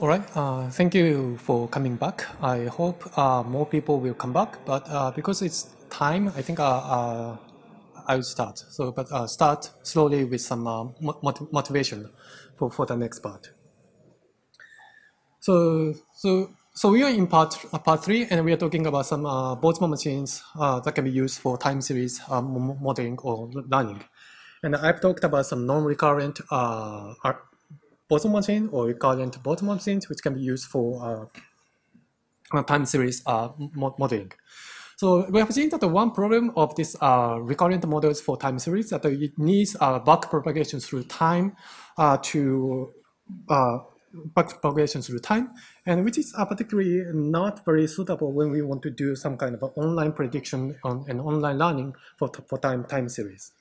All right. Uh, thank you for coming back. I hope uh, more people will come back, but uh, because it's time, I think uh, uh, I will start. So, but uh, start slowly with some mot motivation for, for the next part. So, so, so we are in part part three, and we are talking about some Boltzmann machines that can be used for time series modeling or learning. And I've talked about some non-recurrent Boltzmann machine or recurrent Boltzmann machines, which can be used for uh, time series uh, modeling. So we have seen that the one problem of this uh, recurrent models for time series that it needs uh, back propagation through time uh, to uh, back propagation through time, and which is uh, particularly not very suitable when we want to do some kind of online prediction on online learning for, for time time series.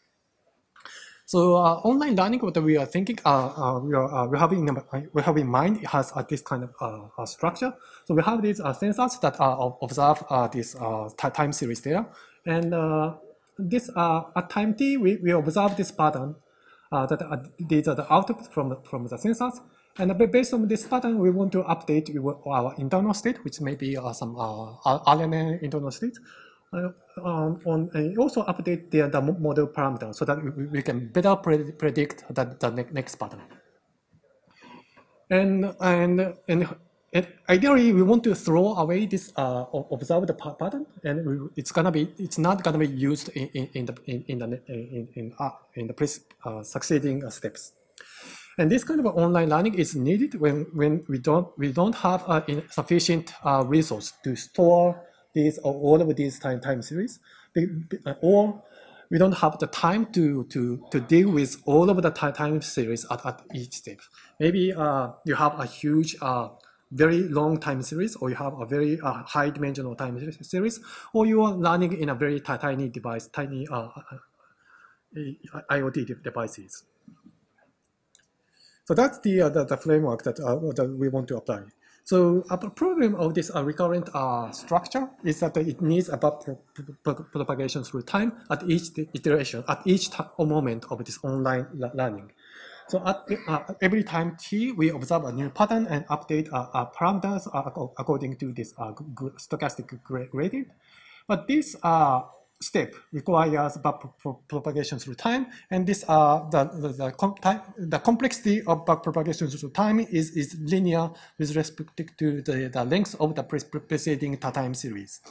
So uh, online learning, what we are thinking, uh, uh, we are we have in we have in mind it has this kind of structure. So we have these sensors that observe this time series there, and this at time t we, we observe this pattern that these are the output from from the sensors. And based on this pattern, we want to update our internal state, which may be uh, some uh, internal state, uh, um, on uh, also update the, the model parameter so that we, we can better pre predict the, the ne next pattern. And, and, and, and, ideally, we want to throw away this uh, observed pattern, and we, it's gonna be it's not gonna be used in, in, in the in, in the in in, uh, in the uh, succeeding steps. And this kind of online learning is needed when when we don't we don't have uh, sufficient uh, resource to store these or all of these time time series, or we don't have the time to to to deal with all of the time time series at, at each step. Maybe uh, you have a huge uh, very long time series, or you have a very uh, high dimensional time series, or you are running in a very tiny device, tiny uh, uh IoT devices. So that's the, uh, the, the framework that, uh, that we want to apply. So a problem of this uh, recurrent uh, structure is that it needs about pro propagation through time at each iteration, at each moment of this online learning. So at uh, every time t, we observe a new pattern and update uh, uh, parameters uh, according to this stochastic gradient. But this step requires back propagation through time, and this uh, the the, the, com the complexity of back propagation through time is is linear with respect to the, the length of the preceding time series.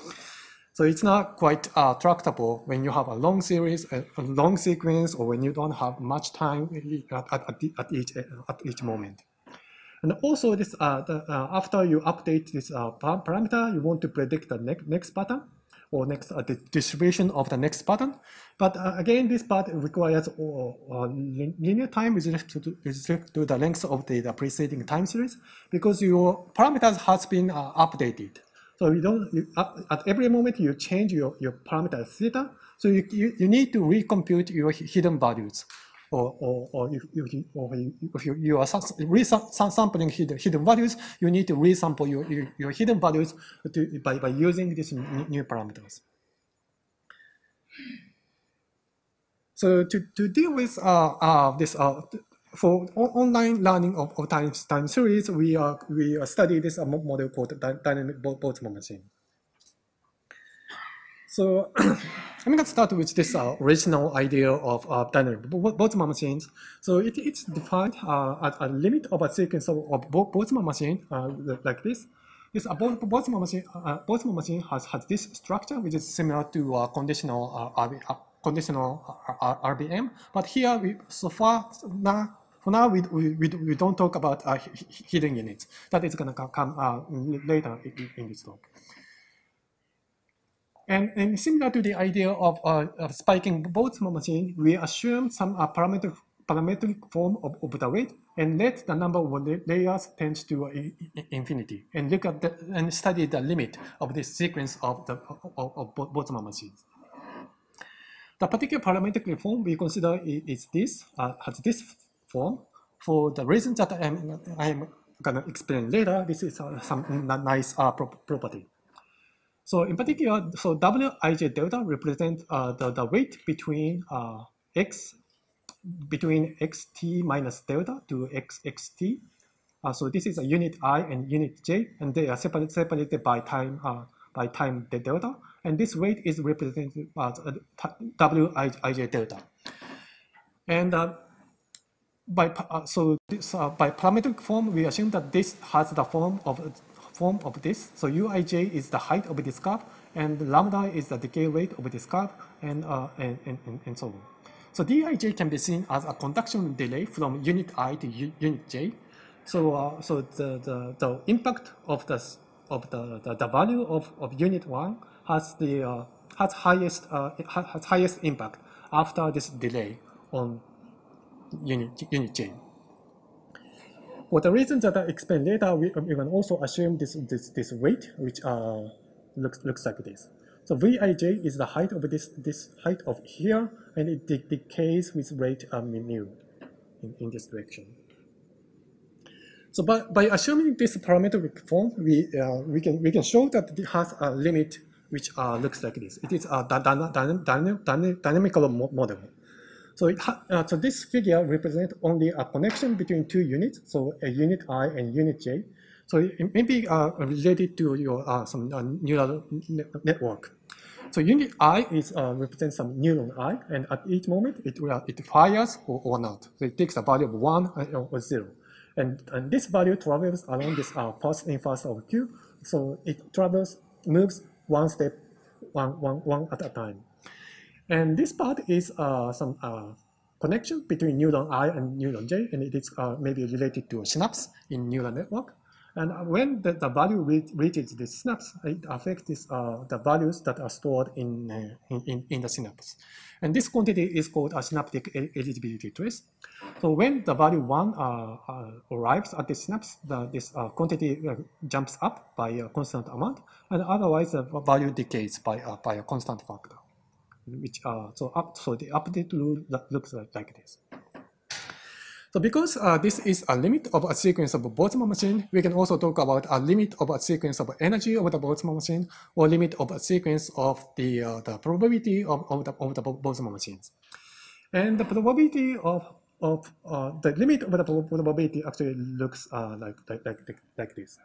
So it's not quite uh, tractable when you have a long series, a, a, long sequence, or when you don't have much time at, at, at each at each moment. And also, this uh, the, uh, after you update this uh, parameter, you want to predict the next next pattern or next uh, the distribution of the next pattern. But uh, again, this part requires uh, linear time with respect, to, with respect to the length of the, the, preceding time series because your parameters has been uh, updated. So you don't you, at every moment you change your your parameter theta. So you, you, you need to recompute your hidden values or, or, or if, if, you, or if you, you are resampling hidden, hidden values, you need to resample your, your, your hidden values to, by, by using these new parameters. So to, to deal with uh, uh, this, uh, for online learning of, of time, time series, we, are, we study this model called dynamic Boltzmann machine. So I'm going to start with this uh, original idea of uh, dynamic Boltzmann machines. So it, it's defined uh, as a limit of a sequence of, of Boltzmann machine uh, like this. This uh, Boltzmann machine, uh, Boltzmann machine has, has this structure which is similar to uh, conditional uh, RB, uh, conditional uh, RBM. But here, we, so far now, for now, we, we, we don't talk about hidden units. That is going to come later in, in this talk. And, and similar to the idea of, uh, spiking Boltzmann machine, we assume some uh, parametric, parametric form of, of the weight and let the number of layers tend to uh, infinity and look at the, and study the limit of this sequence of the of, of Boltzmann machines. The particular parametric form we consider is this, uh, has this form. For the reasons that I'm, I'm gonna explain later, this is uh, some nice uh, property. So in particular, so Wij delta represents uh, the, the weight between uh, x between xt minus delta to xxt. Uh, so this is a unit i and unit j, and they are separated, separated by time uh, by time the delta, and this weight is represented as uh, wij delta. And uh, by so this, by parametric form, we assume that this has the form of form of this. So uij is the height of this curve, and lambda is the decay rate of this curve, and uh, and, and, and so on. So dij can be seen as a conduction delay from unit i to unit j. So uh, so the, the the impact of the of the, the, the value of, of unit one has the uh, has highest uh, has highest impact after this delay on unit, unit j. For the reasons that I explained later, we, can also assume this, this, this weight, which uh, looks, looks like this. So Vij is the height of this, this height of here, and it de decays with rate um, mu in, in this direction. So by, by assuming this parametric form, we, uh, we, can, we can show that it has a limit which uh, looks like this. It is a dynamic, dynamic, dynamical model. So, uh, so this figure represents only a connection between two units, so a unit i and unit j. So it may be uh, related to your uh, some uh, neural network. So unit i is uh, represents some neuron i, and at each moment it will it fires or, or not. So it takes a value of one or zero, and, and this value travels along this uh, first in first out queue. So it travels moves one step, one one one at a time. And this part is uh, some uh, connection between neuron I and neuron J, and it is uh, maybe related to synapse in neural network. And when the, the value re reaches the synapse, it affects this, uh, the values that are stored in, uh, in, in, the synapse. And this quantity is called a synaptic eligibility trace. So when the value 1 uh, arrives at the synapse, the, this quantity jumps up by a constant amount, and otherwise the value decays by, by a constant factor which uh, so up so the update rule looks like this. So because uh, this is a limit of a sequence of Boltzmann machine, we can also talk about a limit of a sequence of energy of the Boltzmann machine or limit of a sequence of the, uh, the probability of, of, the, of the Boltzmann machines. And the probability of, of uh, the limit of the probability actually looks uh, like, like, like, like this.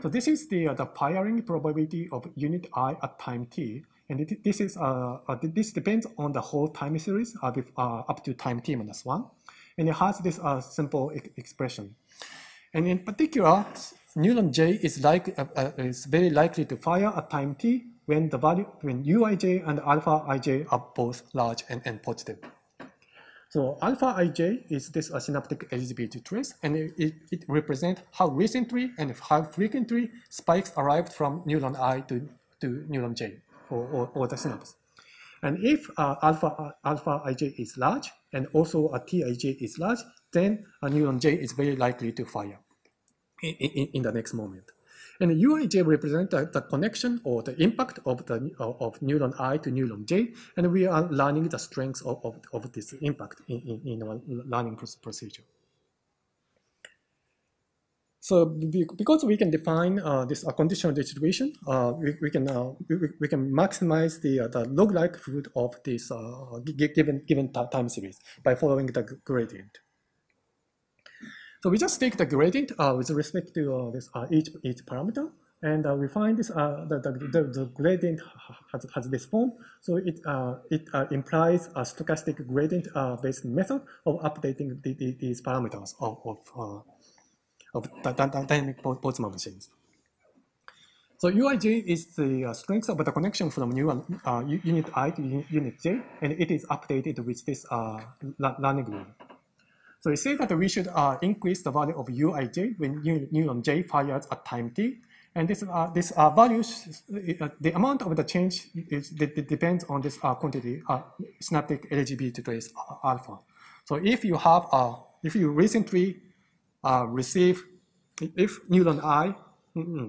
So this is the, uh, the firing probability of unit i at time t and this is uh, uh, this depends on the whole time series uh, with, uh, up to time t minus one, and it has this uh, simple e expression. And in particular, neuron J is like uh, is very likely to fire at time t when the value when uij and alpha ij are both large and, and positive. So alpha ij is this uh, synaptic eligibility trace, and it, it, it represents how recently and how frequently spikes arrived from neuron i to, to neuron j or, or, or the synapse. And if uh, alpha, uh, alpha ij is large and also a tij is large, then a neuron j is very likely to fire in, in, in the next moment. And uij represents the, the, connection or the impact of the of neuron i to neuron j, and we are learning the strength of, of, of this impact in, in, in our learning procedure. So because we can define uh, this uh, conditional distribution, uh, we, we, can uh, we, we, can maximize the uh, the log likelihood of this uh, given given time series by following the gradient. So we just take the gradient with respect to this each each parameter, and we find this the, the, the, gradient has, has this form. So it it implies a stochastic gradient based method of updating the, the, these parameters of, of of dynamic Boltzmann machines. So UIJ is the uh, strength of the connection from neuron, uh, unit I to unit J, and it is updated with this uh, learning rule. So we say that we should uh, increase the value of Uij when neuron J fires at time t, and this uh, this uh, value, uh, the amount of the change is depends on this uh, quantity, synaptic eligibility trace alpha. So if you have, if you recently uh, receive, if neuron I,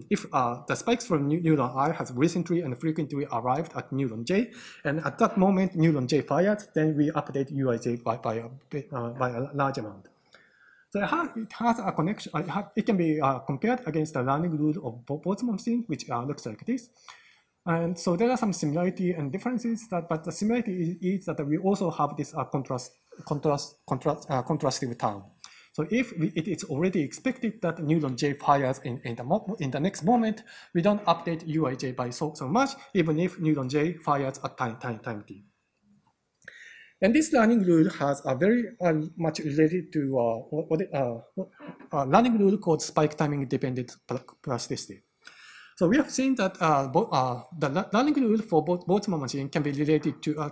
if uh, the spikes from neuron I has recently and frequently arrived at neuron J, and at that moment neuron J fired, then we update UIJ by, by, a, uh, by a large amount. So it has, it has a connection, uh, it, has, it, can be uh, compared against the learning rule of Boltzmann machine, which uh, looks like this. And so there are some similarity and differences, that, but the similarity is, is that we also have this uh, contrast, contrast, contrast, contrastive term. So if we, it is already expected that neuron J fires in, in, the, in the next moment, we don't update UIJ by so, so much, even if neuron J fires at time, time, time t. And this learning rule has a very uh, much related to uh, what, uh, uh, learning rule called spike timing dependent plasticity. So we have seen that uh, uh, the learning rule for both Boltzmann machine can be related to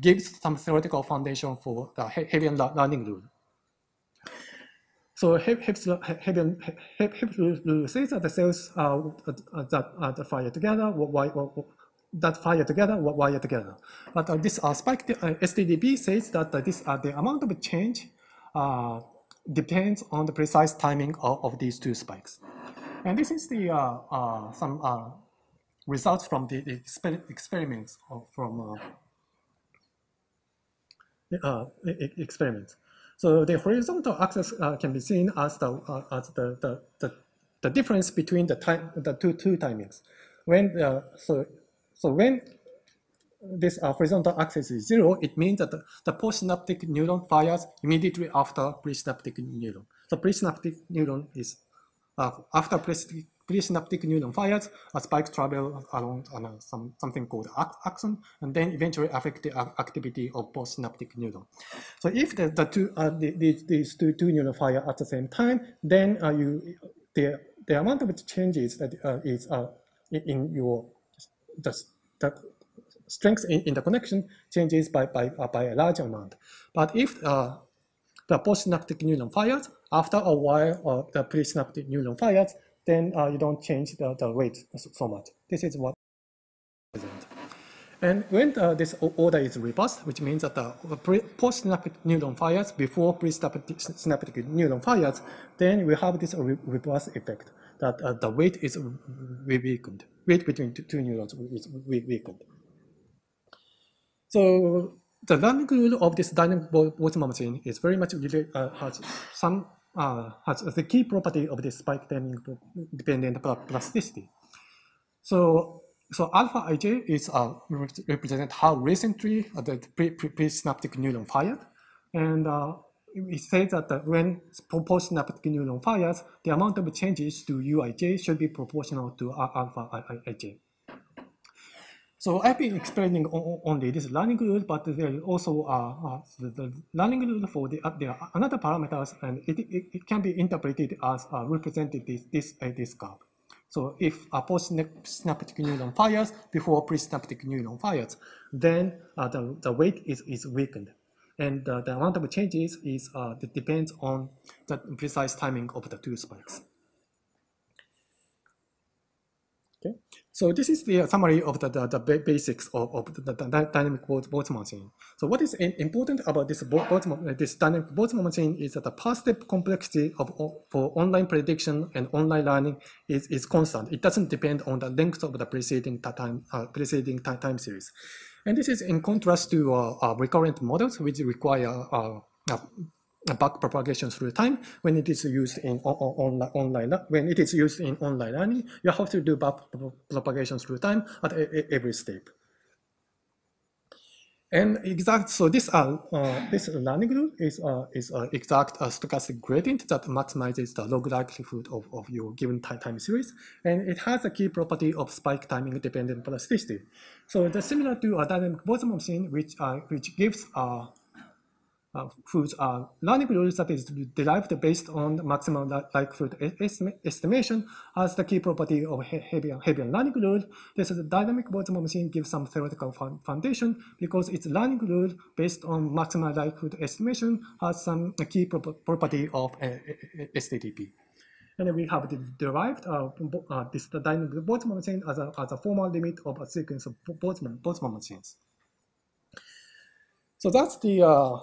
gives some theoretical foundation for the Hebbian learning rule. So that the cells that, that fire together, why, that fire together, wire together. But uh, this uh, spike uh, STDP says that uh, this uh, the amount of change uh, depends on the precise timing of, of, these two spikes. And this is the some results from the, the exper experiments from experiments. So the horizontal axis can be seen as the as the, the, the the difference between the time the two two timings. When so so when this uh, horizontal axis is zero, it means that the, the postsynaptic neuron fires immediately after presynaptic neuron. The presynaptic neuron is uh, after presynaptic neuron fires, a spike travel along uh, some, something called axon, and then eventually affect the activity of postsynaptic neuron. So if the, the two uh, the, these, these two, two neuron fire at the same time, then uh, you the the amount of changes that uh, is uh, in your the, the strength in, in the connection changes by, by, uh, by a large amount. But if the postsynaptic neuron fires, after a while the presynaptic neuron fires, then uh, you don't change the, the weight so much. This is what and when uh, this order is reversed, which means that the postsynaptic neuron fires before presynaptic neuron fires, then we have this reverse effect that uh, the weight is weakened. Weight between two, two neurons is weakened. So the learning rule of this dynamic Boltzmann machine is very much related, uh, has some uh, has the key property of this spike timing dependent plasticity. So so alpha ij is uh, represent how recently the pre-synaptic pre, neuron fired, and uh, it says that when postsynaptic neuron fires, the amount of changes to UIJ should be proportional to alpha IJ. So I've been explaining only this learning rule, but there is also uh, the learning rule for the, uh, there are another parameters, and it, it, it can be interpreted as uh, represented this this uh, this curve. So if a postsynaptic neuron fires before presynaptic neuron fires, then uh, the, the weight is, is weakened and uh, the amount of changes is uh, depends on the precise timing of the two spikes. Okay, so this is the summary of the, the, the basics of, of the, the dynamic Boltzmann machine. So what is important about this Boltzmann, this dynamic Boltzmann machine is that the step complexity of for online prediction and online learning is, is constant. It doesn't depend on the length of the preceding time uh, preceding time series. And this is in contrast to uh, uh, recurrent models, which require uh, back propagation through time. When it is used in online, online, when it is used in online learning, you have to do back propagation through time at every step. And exact, so this uh, uh, this learning rule is uh, is uh, exact uh, stochastic gradient that maximizes the log likelihood of, of your given time series, and it has a key property of spike timing dependent plasticity. So it's similar to a dynamic Boltzmann machine, which uh, which gives uh, uh, uh, learning rules that is derived based on maximum likelihood estimation as the key property of Hebbian, Hebbian learning rule. This is a dynamic Boltzmann machine gives some theoretical foundation because its learning rule based on maximum likelihood estimation has some key pro property of uh. And we have derived uh, uh, this dynamic Boltzmann machine as a, as a formal limit of a sequence of Boltzmann, Boltzmann machines. So that's the uh, uh,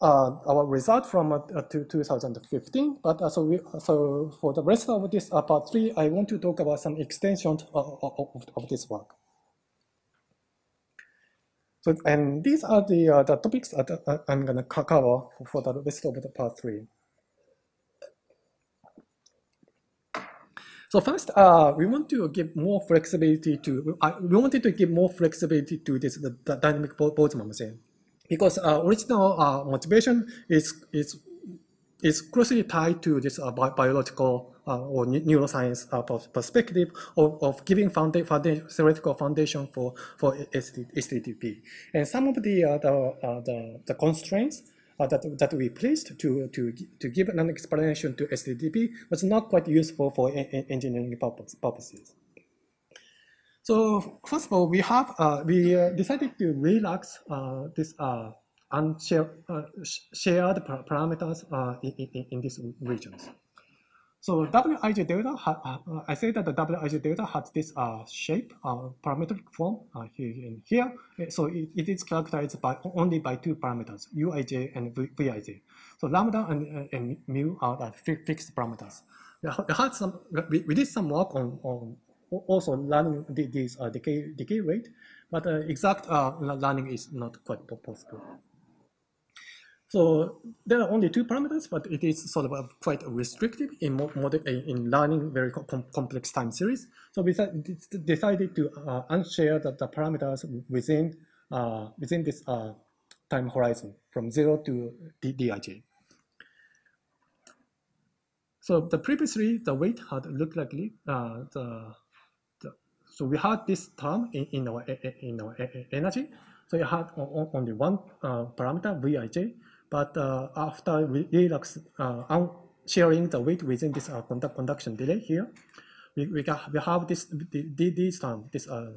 our result from uh, 2015. But uh, so, we, so for the rest of this uh, part three, I want to talk about some extensions of, of, of this work. So, and these are the, uh, the topics that uh, I'm going to cover for the rest of the part three. So first, uh, we want to give more flexibility to, uh, we wanted to give more flexibility to this the, the dynamic Boltzmann machine because uh, original uh, motivation is is is closely tied to this uh, bi biological uh, or neuroscience uh, perspective of, of giving founda theoretical foundation for, for STDP. And some of the, uh, the, the, the, constraints that, that we placed to, to, to give an explanation to STDP was not quite useful for engineering purpose, purposes. So first of all, we have we decided to relax this unshare, uh, shared parameters uh, in, in, in these regions. So Wij delta, uh, I say that the Wij delta has this uh, shape, uh, parametric form uh, here and here. So it, it is characterized by only by two parameters, Uij and Vij. So lambda and, and mu are fixed parameters. We had some, we, we did some work on, on also learning these uh, decay decay rate, but uh, exact uh, learning is not quite possible. So there are only two parameters, but it is sort of quite restrictive in in learning very com complex time series. So we decided to uh, unshare the, the, parameters within uh, within this uh, time horizon from zero to dij. So the previously the weight had looked like uh, the, the so we had this term in, in our in our energy. So it had only one uh, parameter Vij but uh, after Relux uh, sharing the weight within this uh, conduct conduction delay here, we, we, got, we have this this term this uh,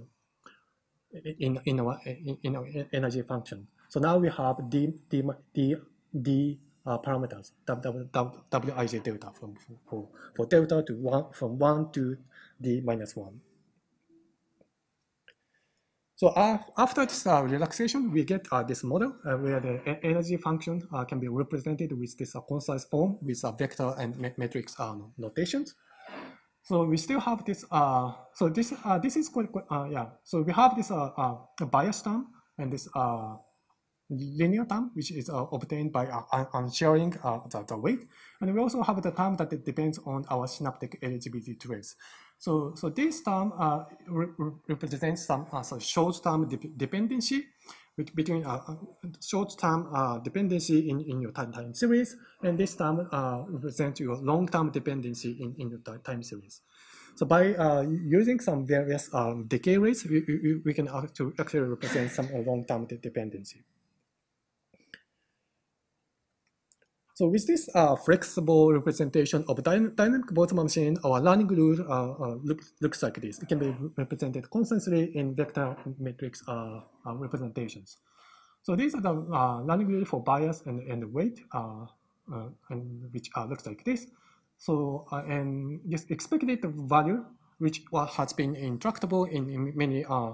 in in our in our energy function. So now we have d d d d uh, parameters w, w, wij delta from for, for delta to one from one to d minus one. So uh, after this uh, relaxation, we get uh, this model uh, where the energy function uh, can be represented with this uh, concise form with a vector and matrix notations. So we still have this. so this this is quite, yeah. So we have this bias term and this linear term, which is obtained by unsharing the, the weight, and we also have the term that depends on our synaptic eligibility trace. So, so this term uh, re represents some uh, so short-term de dependency between uh, uh, short-term uh, dependency in, in your time, series, and this term uh, represents your long-term dependency in, in your time series. So by uh, using some various um, decay rates, we, we, we can actually represent some long-term dependency. So with this uh, flexible representation of dynamic Boltzmann machine, our learning rule uh, uh, look, looks like this. It can be represented constantly in vector matrix uh, uh, representations. So these are the uh, learning rule for bias and, and weight, and which looks like this. So and this expected value, which has been intractable in, in many uh,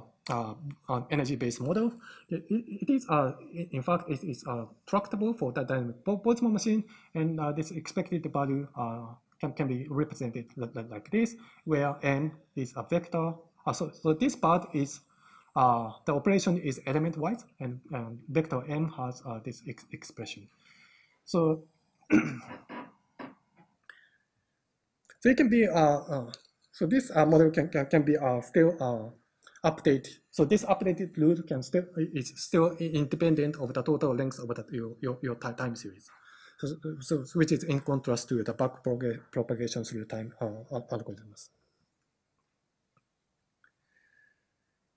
energy-based model. It, it is, uh, in fact, it is uh, tractable for the dynamic Boltzmann machine, and uh, this expected value uh, can, can be represented like, this, where m is a vector. Uh, so, so this part is uh, the operation is element-wise, and um, vector m has uh, this ex expression. So, so it can be uh, uh, so this uh, model can, can, can be uh, still uh, update. So this updated root can still is still independent of the total length of the, your, your, your time series. So, so, which is in contrast to the back propagation through time uh, algorithms.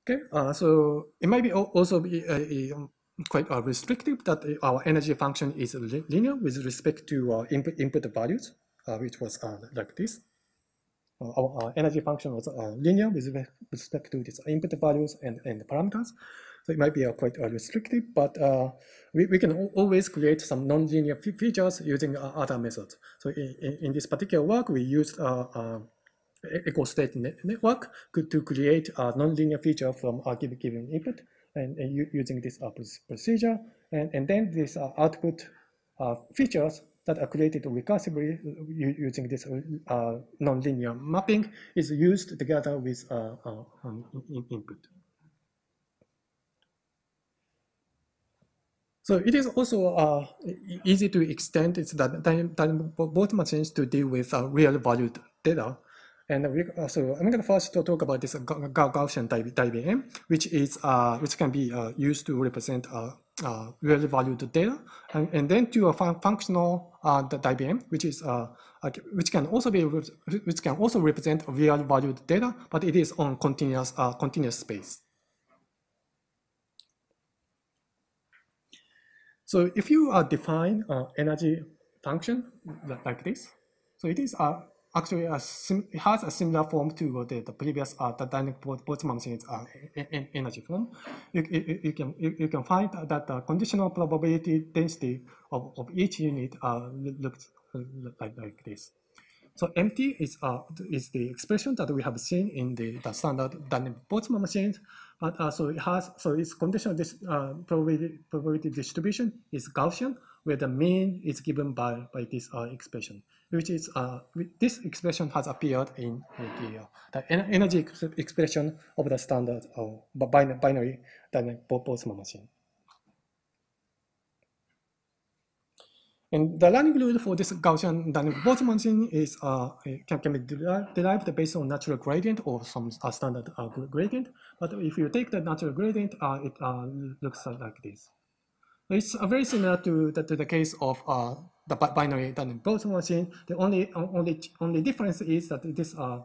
Okay, uh, so it might be also be uh, quite uh, restrictive that our energy function is linear with respect to uh, input, input values, uh, which was uh, like this. Uh, our energy function was uh, linear with respect to these input values and, and parameters. So it might be uh, quite restrictive, but we, we can always create some nonlinear features using other methods. So in, in this particular work, we used echo state network to create a nonlinear feature from a given, input and, and using this uh, procedure. And, and then these uh, output uh, features that are created recursively using this uh, nonlinear mapping is used together with uh, uh, um, input. So it is also uh, easy to extend it's that both machines to deal with uh, real valued data. And we, uh, so I'm going to first talk about this Gaussian DBM, which is which can be used to represent uh, real valued data, and, and then to a fun functional uh, DBM, which is uh, which can also be which can also represent real valued data, but it is on continuous uh, continuous space. So if you uh, define uh, energy function like this, so it is uh, actually a it has a similar form to the, the previous uh, the dynamic Boltzmann machine's uh, energy form. You, you, you, can you, you can find that the conditional probability density of, of each unit uh, looks like, like this. So MT is uh, is the expression that we have seen in the, the standard dynamic Boltzmann machines. But uh, so it has so its conditional this uh, probability probability distribution is Gaussian, where the mean is given by by this uh, expression which is uh, this expression has appeared in the, uh, the energy expression of the standard uh, binary dynamic Boltzmann machine. And the learning rule for this Gaussian dynamic Boltzmann machine is uh, can, can be derived based on natural gradient or some uh, standard uh, gradient. But if you take the natural gradient, uh, it uh, looks like this. It's uh, very similar to the, to the case of uh, the binary dynamic Boltzmann machine. The only only only difference is that this uh,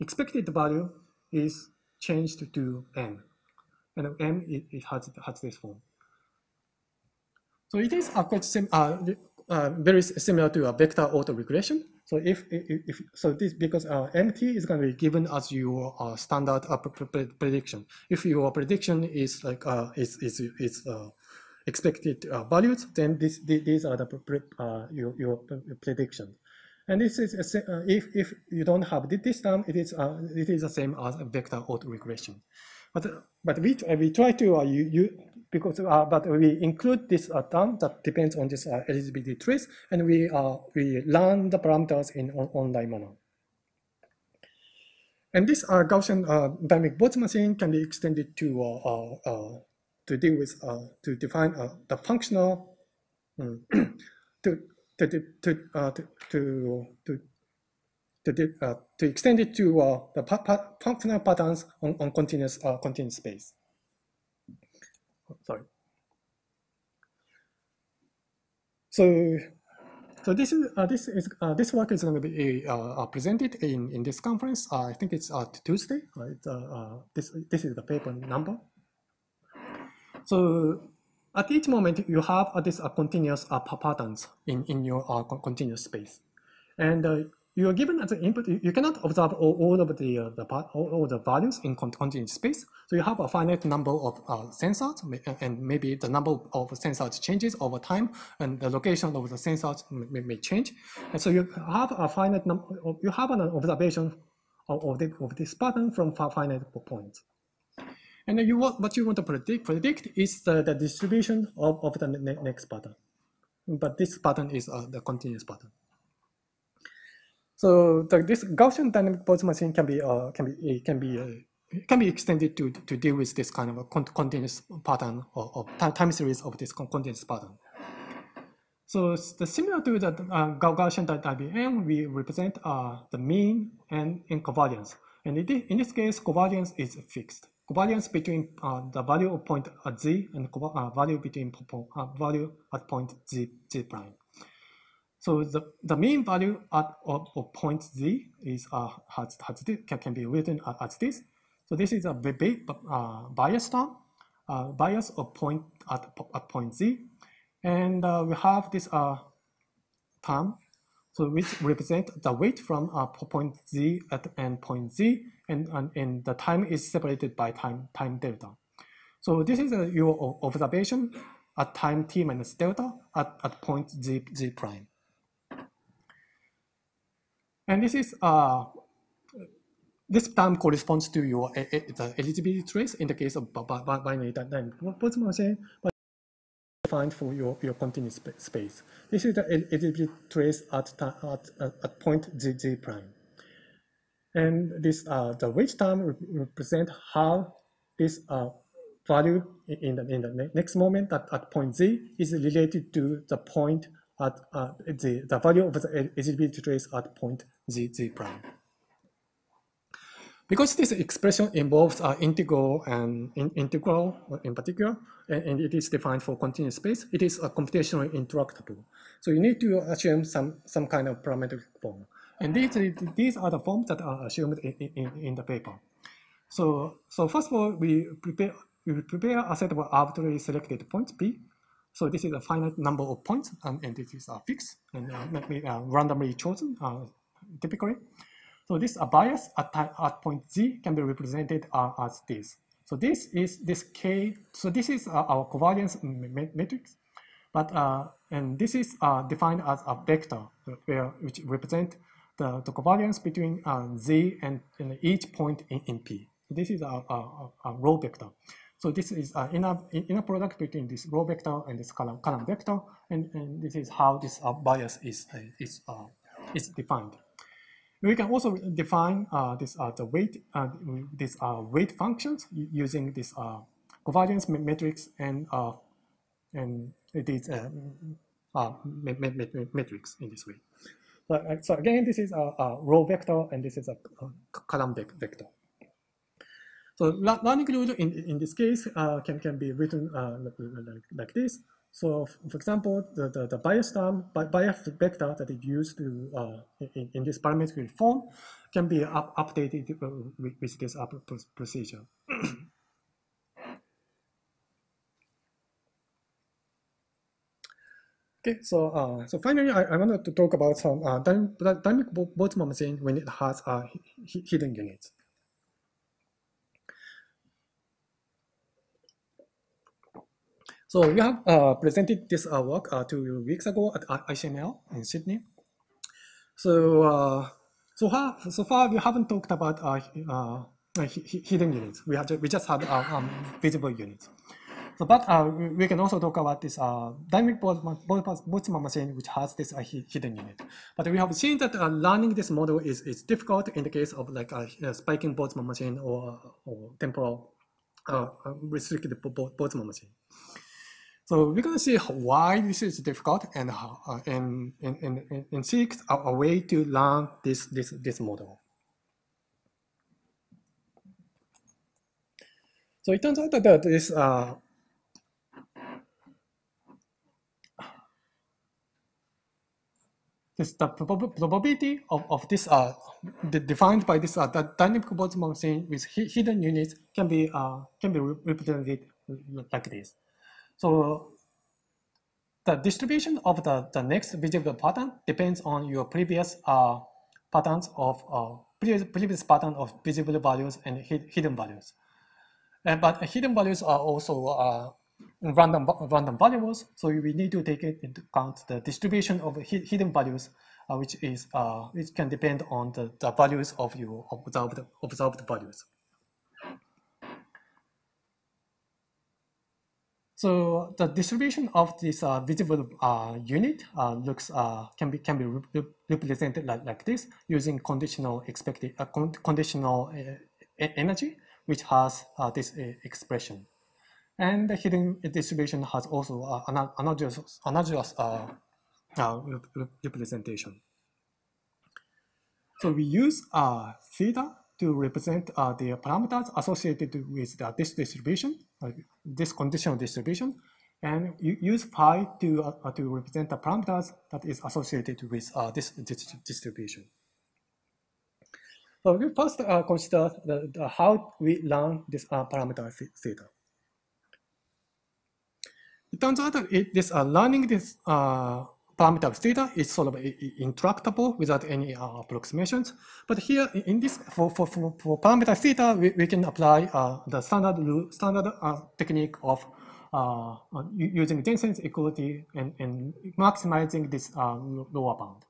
expected value is changed to m, and m it, it has has this form. So it is uh, quite sim uh, uh, very similar to a vector autoregression. So if, if, if so this because uh, MT is going to be given as your uh, standard prediction. If your prediction is like uh, is is is uh, expected uh, values, then this, these are the uh, your, your prediction. And this is uh, if if you don't have this term, it is uh, it is the same as a vector autoregression. But but we uh, we try to uh, you, you because but we include this term that depends on this eligibility trace, and we we learn the parameters in on online manner. And this Gaussian dynamic Boltzmann machine can be extended to to deal with uh, to define uh, the functional um, to to to uh, to to to, to, uh, to extend it to uh, the pa pa functional patterns on, on continuous uh, continuous space. Sorry. So so this is uh, this is uh, this work is going to be uh, presented in in this conference. I think it's Tuesday. Right? this this is the paper number. So at each moment, you have uh, this uh, continuous uh, patterns in, in your continuous space. And you are given as an input, you cannot observe all, all of the, uh, the all, all, the values in continuous space. So you have a finite number of uh, sensors, and maybe the number of sensors changes over time, and the location of the sensors may, may change. And so you have a finite number, you have an observation of, of, the, of this pattern from finite points. And you want, what you want to predict, predict is the, the distribution of, of the ne next pattern. But this pattern is uh, the continuous pattern. So the, this Gaussian dynamic Boltzmann machine can be uh, can be can be uh, can be extended to to deal with this kind of a continuous pattern or, or time series of this continuous pattern. So the similar to the uh, Gaussian DBM, we represent uh, the mean and in covariance. And in this case, covariance is fixed covariance between uh, the value of point at z and uh, value between uh, value at point z, z prime. So the, the mean value at of, of point z is uh, has, has this, can, can be written as this. So this is a uh, bias term, uh, bias of point at, at point z, and uh, we have this uh, term, so which represent the weight from uh, point z at and point z and, and, and the time is separated by time, time delta. So this is a, your observation at time t minus delta at, at point z, z prime. And this is uh, this term corresponds to your a, a, the eligibility trace in the case of binary dynamic Boltzmann machine, but defined for your, your continuous space. This is the eligibility trace at, at, at point z, z prime. And this uh, the weight term represent how this uh, value in the, in the next moment at, at point z is related to the point at uh, the, the value of the eligibility trace at point z, z prime. because this expression involves uh, integral and in, integral in particular, and, and, it is defined for continuous space, it is uh, computationally intractable. So you need to assume some, some kind of parametric form. And these, these are the forms that are assumed in, in, in the paper. So, so first of all, we prepare, we prepare a set of arbitrarily selected points, P. So this is a finite number of points, and, and this is a fixed and uh, uh, randomly chosen, uh, typically. So this a bias at, at point z can be represented uh, as this. So this is this k. So this is uh, our covariance matrix, but uh, and this is uh, defined as a vector where which represent the, the covariance between uh, z and, each point in, in p. This is a, a, a row vector. So this is an inner, inner product between this row vector and this column, column vector, and, and this is how this uh, bias is is is defined. We can also define uh, this uh, the weight uh, this uh, weight functions using this uh, covariance matrix and uh, and these uh, uh, matrix in this way. So, so again, this is a, a, row vector and this is a, column vector. So learning rule in, in this case uh, can, can be written uh, like, like this. So for example, the, the, the bias term, bias vector that is used to, uh, in, in this parametric form can be up, updated with, with this procedure. okay, so uh, so finally, I, I wanted to talk about some uh, dynamic Boltzmann machine when it has uh, hidden units. So we have uh, presented this uh, work uh, two weeks ago at ICML in Sydney. So uh, so far, so far we haven't talked about uh, uh, hidden units. We have just, we just had um, visible units. So, but uh, we can also talk about this uh, dynamic Boltzmann machine, which has this uh, hidden unit. But we have seen that learning this model is, is difficult in the case of like a, spiking Boltzmann machine or, or temporal restricted Boltzmann machine. So we're going to see why this is difficult and how, uh, and, and, and, and seek a, a, way to learn this, this, this model. So it turns out that this uh, this the probability of, of this uh, defined by this uh, dynamic Boltzmann machine with hidden units can be uh, can be represented like this. So the distribution of the, the next visible pattern depends on your previous uh, patterns of uh, previous, previous pattern of visible values and hidden values. And, but hidden values are also uh, random random variables, so we need to take into account the distribution of hidden values, uh, which is uh, which can depend on the, the values of your observed observed values. So the distribution of this uh, visible uh, unit uh, looks uh, can be can be re represented like, like this using conditional expected uh, con conditional uh, energy, which has this expression, and the hidden distribution has also uh, analogous analogous representation. So we use theta to represent uh, the parameters associated with the, this distribution, uh, this conditional distribution, and use phi to, uh, to represent the parameters that is associated with uh, this, distribution. So we first uh, consider the, the, how we learn this uh, parameter theta. It turns out that it, this learning this parameter theta is sort of intractable without any uh, approximations. But here in this, for, for, for, for parameter theta, we, we can apply uh, the standard standard uh, technique of uh, uh, using Jensen's inequality and, and maximizing this uh, lower bound.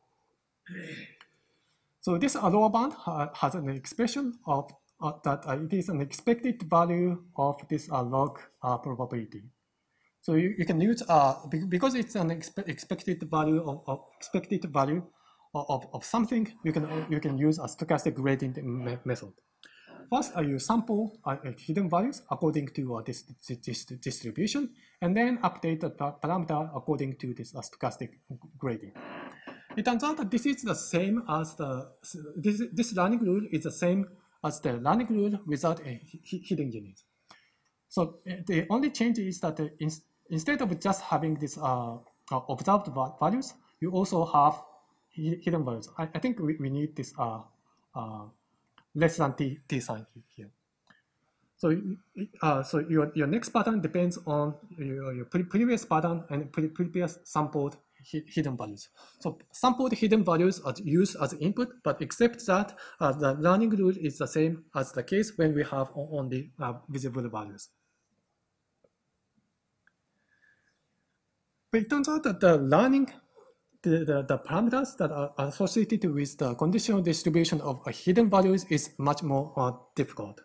So this lower bound has an expression of that it is an expected value of this log probability. So you, you can use uh because it's an expe expected value of, of, expected value of, of something. You can you can use a stochastic gradient me method. First, uh, you sample uh, hidden values according to uh, this, this, distribution, and then update the parameter according to this uh, stochastic gradient. It turns out that this is the same as the this this learning rule is the same as the learning rule without a hidden unit. So the only change is that in, instead of just having this uh, observed values, you also have hidden values. I, I think we, we need this uh, uh, less than t, t sign here. So, uh, so your, your next pattern depends on your, your previous pattern and pre previous sampled hidden values. So sampled hidden values are used as input, but except that uh, the learning rule is the same as the case when we have only uh, visible values. But it turns out that the learning, the, the, the parameters that are associated with the conditional distribution of hidden values is much more uh, difficult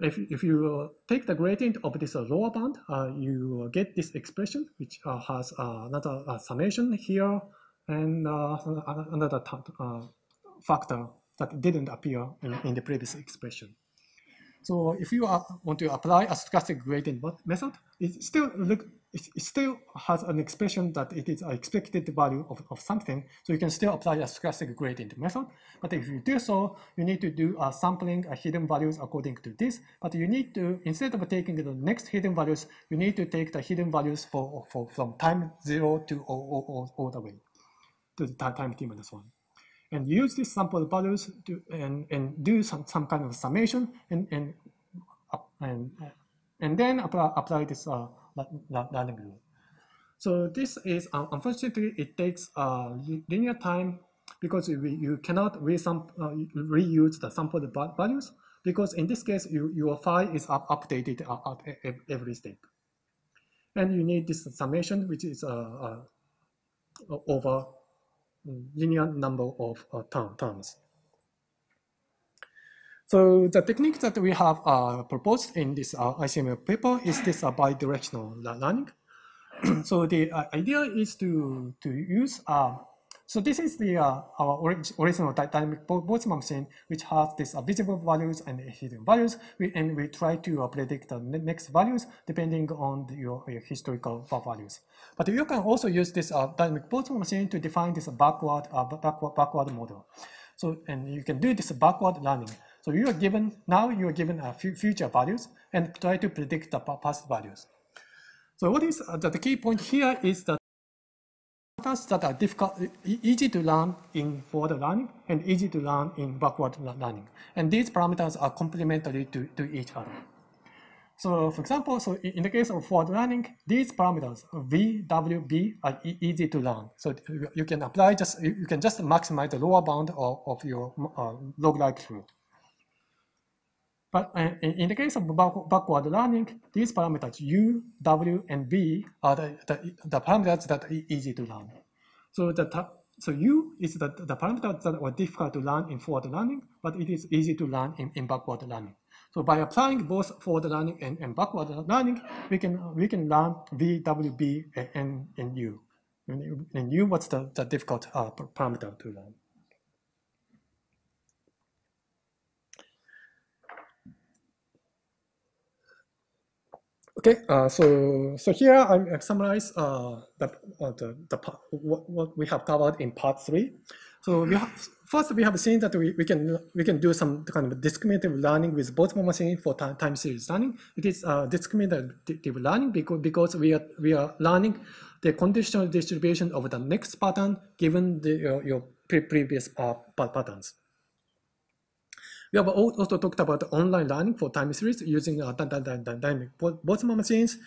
if, if you take the gradient of this uh, lower bound, uh, you get this expression, which uh, has another summation here and another factor that didn't appear in, in the previous expression. So if you want to apply a stochastic gradient method, it still look it still has an expression that it is an expected value of, of something, so you can still apply a stochastic gradient method. But if you do so, you need to do a sampling a hidden values according to this. But you need to, instead of taking the next hidden values, you need to take the hidden values for, for from time zero to all, all, all the way to the time t minus one. And use these sample values to and, and do some, some kind of summation and and and, and then apply, apply this uh, rule. So this is, uh, unfortunately, it takes uh, linear time because you cannot uh, reuse the sampled values because in this case, you, your file is up, updated at every step. And you need this summation, which is uh, uh, over linear number of uh, term, terms. So the technique that we have uh, proposed in this uh, ICML paper is this uh, bidirectional learning. so the uh, idea is to, to use, uh, so this is the uh, our orig original dynamic Boltzmann machine, which has this uh, visible values and hidden values, we, and we try to uh, predict the next values depending on the, your, your, historical uh, values. But you can also use this dynamic Boltzmann machine to define this backward, backward, backward model. So, and you can do this backward learning. So you are given, now you are given a few future values and try to predict the past values. So what is uh, the key point here is that parameters that are difficult, easy to learn in forward learning and easy to learn in backward learning. And these parameters are complementary to, to each other. So for example, so in the case of forward learning, these parameters V, W, B are e easy to learn. So you can apply just, you can just maximize the lower bound of, of your uh, log likelihood. But uh, in the case of backward learning, these parameters u, w, and v are the, the, the parameters that are easy to learn. So the so u is the, the parameters that were difficult to learn in forward learning, but it is easy to learn in, in backward learning. So by applying both forward learning and, and backward learning, we can we can learn v, w, b, and, and u. And, and u what's the, the difficult uh, parameter to learn. Okay, uh, so so here I'm summarize uh, the, uh, the the what, what we have covered in part three. So we have, first we have seen that we, we can we can do some kind of discriminative learning with Boltzmann machine for time, time series learning. It is uh, discriminative learning because because we are we are learning the conditional distribution of the next pattern given the your, your pre previous uh, patterns. We have also talked about online learning for time series using uh, dynamic Boltzmann machines.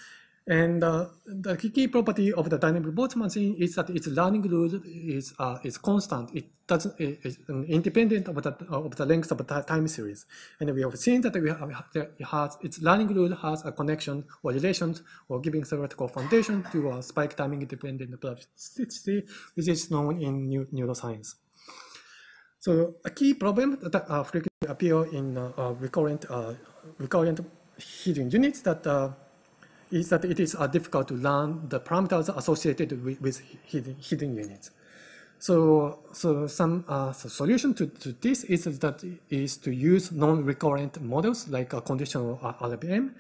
And uh, the key property of the dynamic Boltzmann machine is that its learning rule is uh, is constant. It doesn't is independent of the of the length of the time series. And we have seen that we have, it has its learning rule has a connection or relations or giving theoretical foundation to a spike timing independent plasticity, which is known in neuroscience. So a key problem that uh, frequently appear in uh, uh, recurrent uh, recurrent hidden units that uh, is that it is uh, difficult to learn the parameters associated with, with hidden, hidden units. So, so some uh, so solution to, to this is that is to use non-recurrent models like a conditional RBM,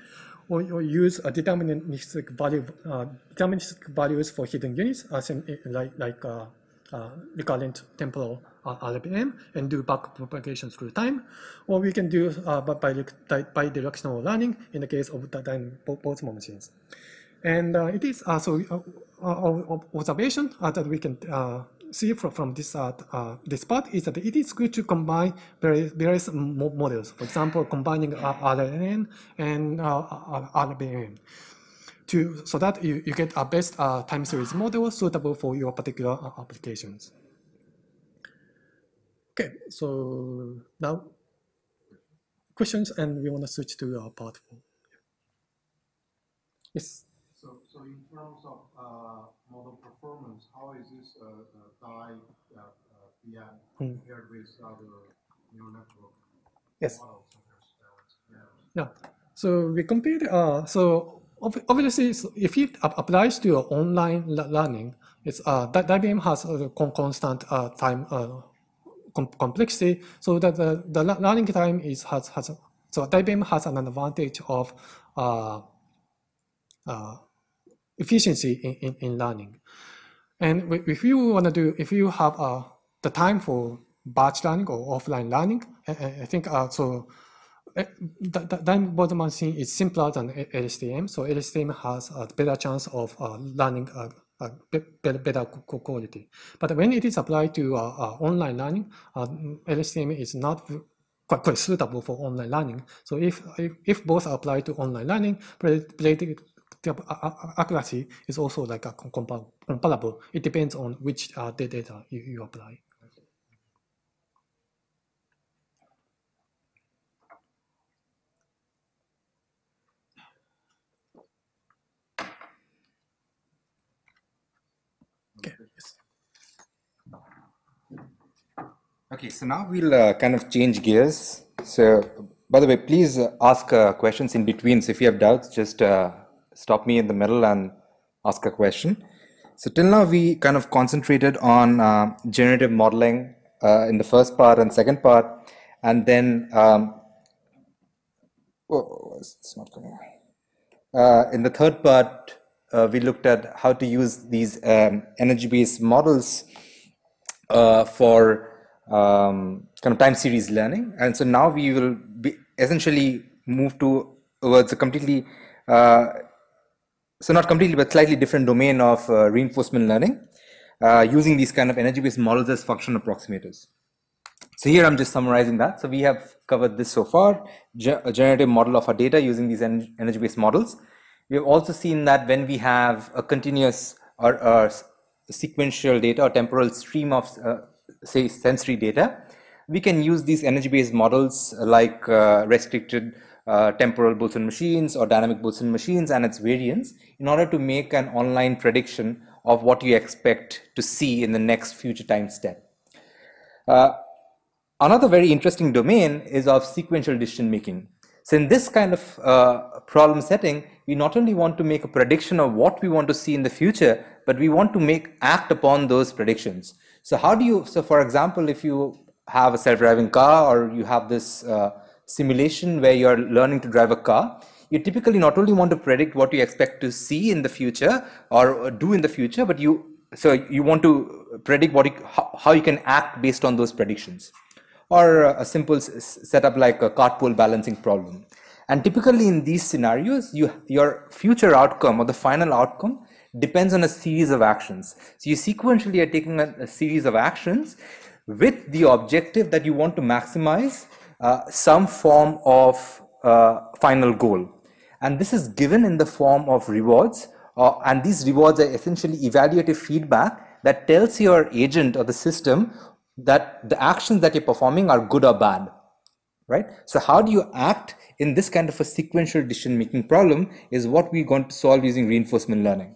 or, or use a deterministic value uh, deterministic values for hidden units, like like recurrent temporal uh, RBM and do back propagation through time, or we can do uh, by, by directional learning in the case of the Boltzmann machines. And uh, it is also uh, uh, observation that we can see from, from this uh, uh, this part is that it is good to combine various, various models. For example, combining uh, RNN and uh, RBM to so that you, you get a best uh, time series model suitable for your particular uh, applications. Okay, so now questions, and we want to switch to uh, part four. Yes. So, so in terms of uh, model performance, how is this uh, uh, Dai uh, uh, hmm. compared with other neural network yes. models? Yeah. So we compared. Uh, so obviously, if it applies to online learning, it's uh, DyBM has a constant uh, time uh, com complexity, so that the, the learning time is has has so DyBM has an advantage of uh, uh, efficiency in, in, in learning. And if you want to do, if you have uh, the time for batch learning or offline learning, I, I think uh, so Time Boltzmann machine is simpler than LSTM, so LSTM has a better chance of uh, learning a better, better quality. But when it is applied to uh, uh, online learning, uh, LSTM is not quite, quite suitable for online learning. So if, if, if both are applied to online learning, predictive accuracy is also like a comparable. It depends on which uh, data you, you apply. Okay, so now we'll uh, kind of change gears. So, by the way, please uh, ask uh, questions in between. So, if you have doubts, just uh, stop me in the middle and ask a question. So, till now, we kind of concentrated on uh, generative modeling uh, in the first part and second part, and then um, oh, it's not coming. in the third part, we looked at how to use these um, energy-based models for um, kind of time series learning. And so now we will be essentially move to towards a completely, uh, so not completely, but slightly different domain of uh, reinforcement learning uh, using these kind of energy-based models as function approximators. So here I'm just summarizing that. So we have covered this so far, a generative model of our data using these energy-based models. We have also seen that when we have a continuous or, or sequential data or temporal stream of uh, say sensory data, we can use these energy-based models like uh, restricted uh, temporal Boltzmann machines or dynamic Boltzmann machines and its variants in order to make an online prediction of what you expect to see in the next future time step. Uh, another very interesting domain is of sequential decision making. So in this kind of uh, problem setting, we not only want to make a prediction of what we want to see in the future, but we want to make act upon those predictions. So how do you, so for example, if you have a self-driving car or you have this uh, simulation where you're learning to drive a car, you typically not only want to predict what you expect to see in the future or do in the future, but you, so you want to predict what you, how, you can act based on those predictions or a simple setup like a cart pole balancing problem. And typically in these scenarios, you, your future outcome or the final outcome depends on a series of actions. So you sequentially are taking a, a series of actions with the objective that you want to maximize uh, some form of uh, final goal. And this is given in the form of rewards. Uh, and these rewards are essentially evaluative feedback that tells your agent or the system that the actions that you're performing are good or bad. Right? So how do you act in this kind of a sequential decision making problem is what we're going to solve using reinforcement learning.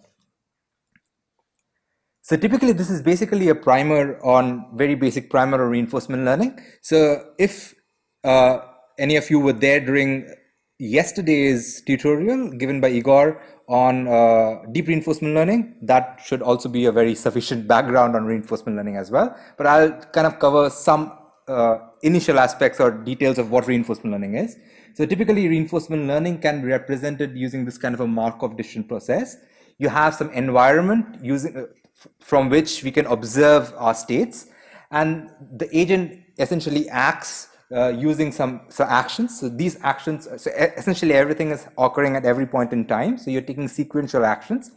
So typically this is basically a primer on very basic primer or reinforcement learning. So if uh, any of you were there during yesterday's tutorial given by Igor on uh, deep reinforcement learning, that should also be a very sufficient background on reinforcement learning as well. But I'll kind of cover some uh, initial aspects or details of what reinforcement learning is. So typically reinforcement learning can be represented using this kind of a Markov decision process. You have some environment using uh, from which we can observe our states. and the agent essentially acts uh, using some so actions. So these actions, so essentially everything is occurring at every point in time. So you're taking sequential actions.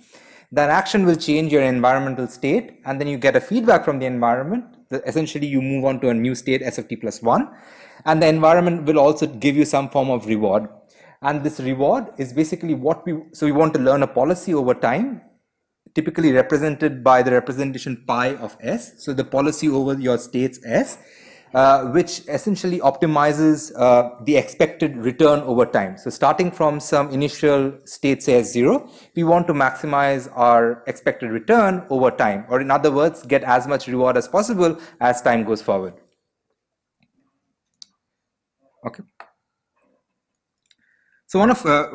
That action will change your environmental state, and then you get a feedback from the environment. Essentially, you move on to a new state, s of t plus one, and the environment will also give you some form of reward. And this reward is basically what we, so we want to learn a policy over time typically represented by the representation pi of s. So the policy over your states s, uh, which essentially optimizes uh, the expected return over time. So starting from some initial state say s0, we want to maximize our expected return over time, or in other words, get as much reward as possible as time goes forward. Okay. So one of uh,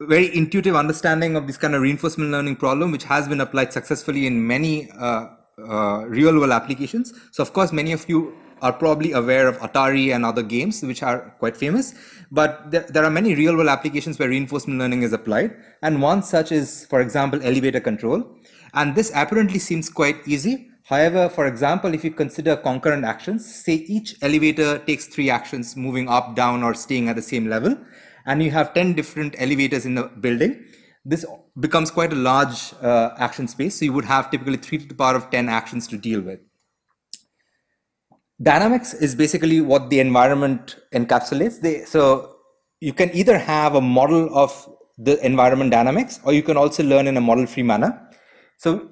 very intuitive understanding of this kind of reinforcement learning problem, which has been applied successfully in many uh, uh, real world applications. So, of course, many of you are probably aware of Atari and other games, which are quite famous. But there, there are many real world applications where reinforcement learning is applied. And one such is, for example, elevator control. And this apparently seems quite easy. However, for example, if you consider concurrent actions, say each elevator takes three actions moving up, down, or staying at the same level and you have 10 different elevators in the building, this becomes quite a large uh, action space. So you would have typically 3 to the power of 10 actions to deal with. Dynamics is basically what the environment encapsulates. They, so you can either have a model of the environment dynamics or you can also learn in a model free manner. So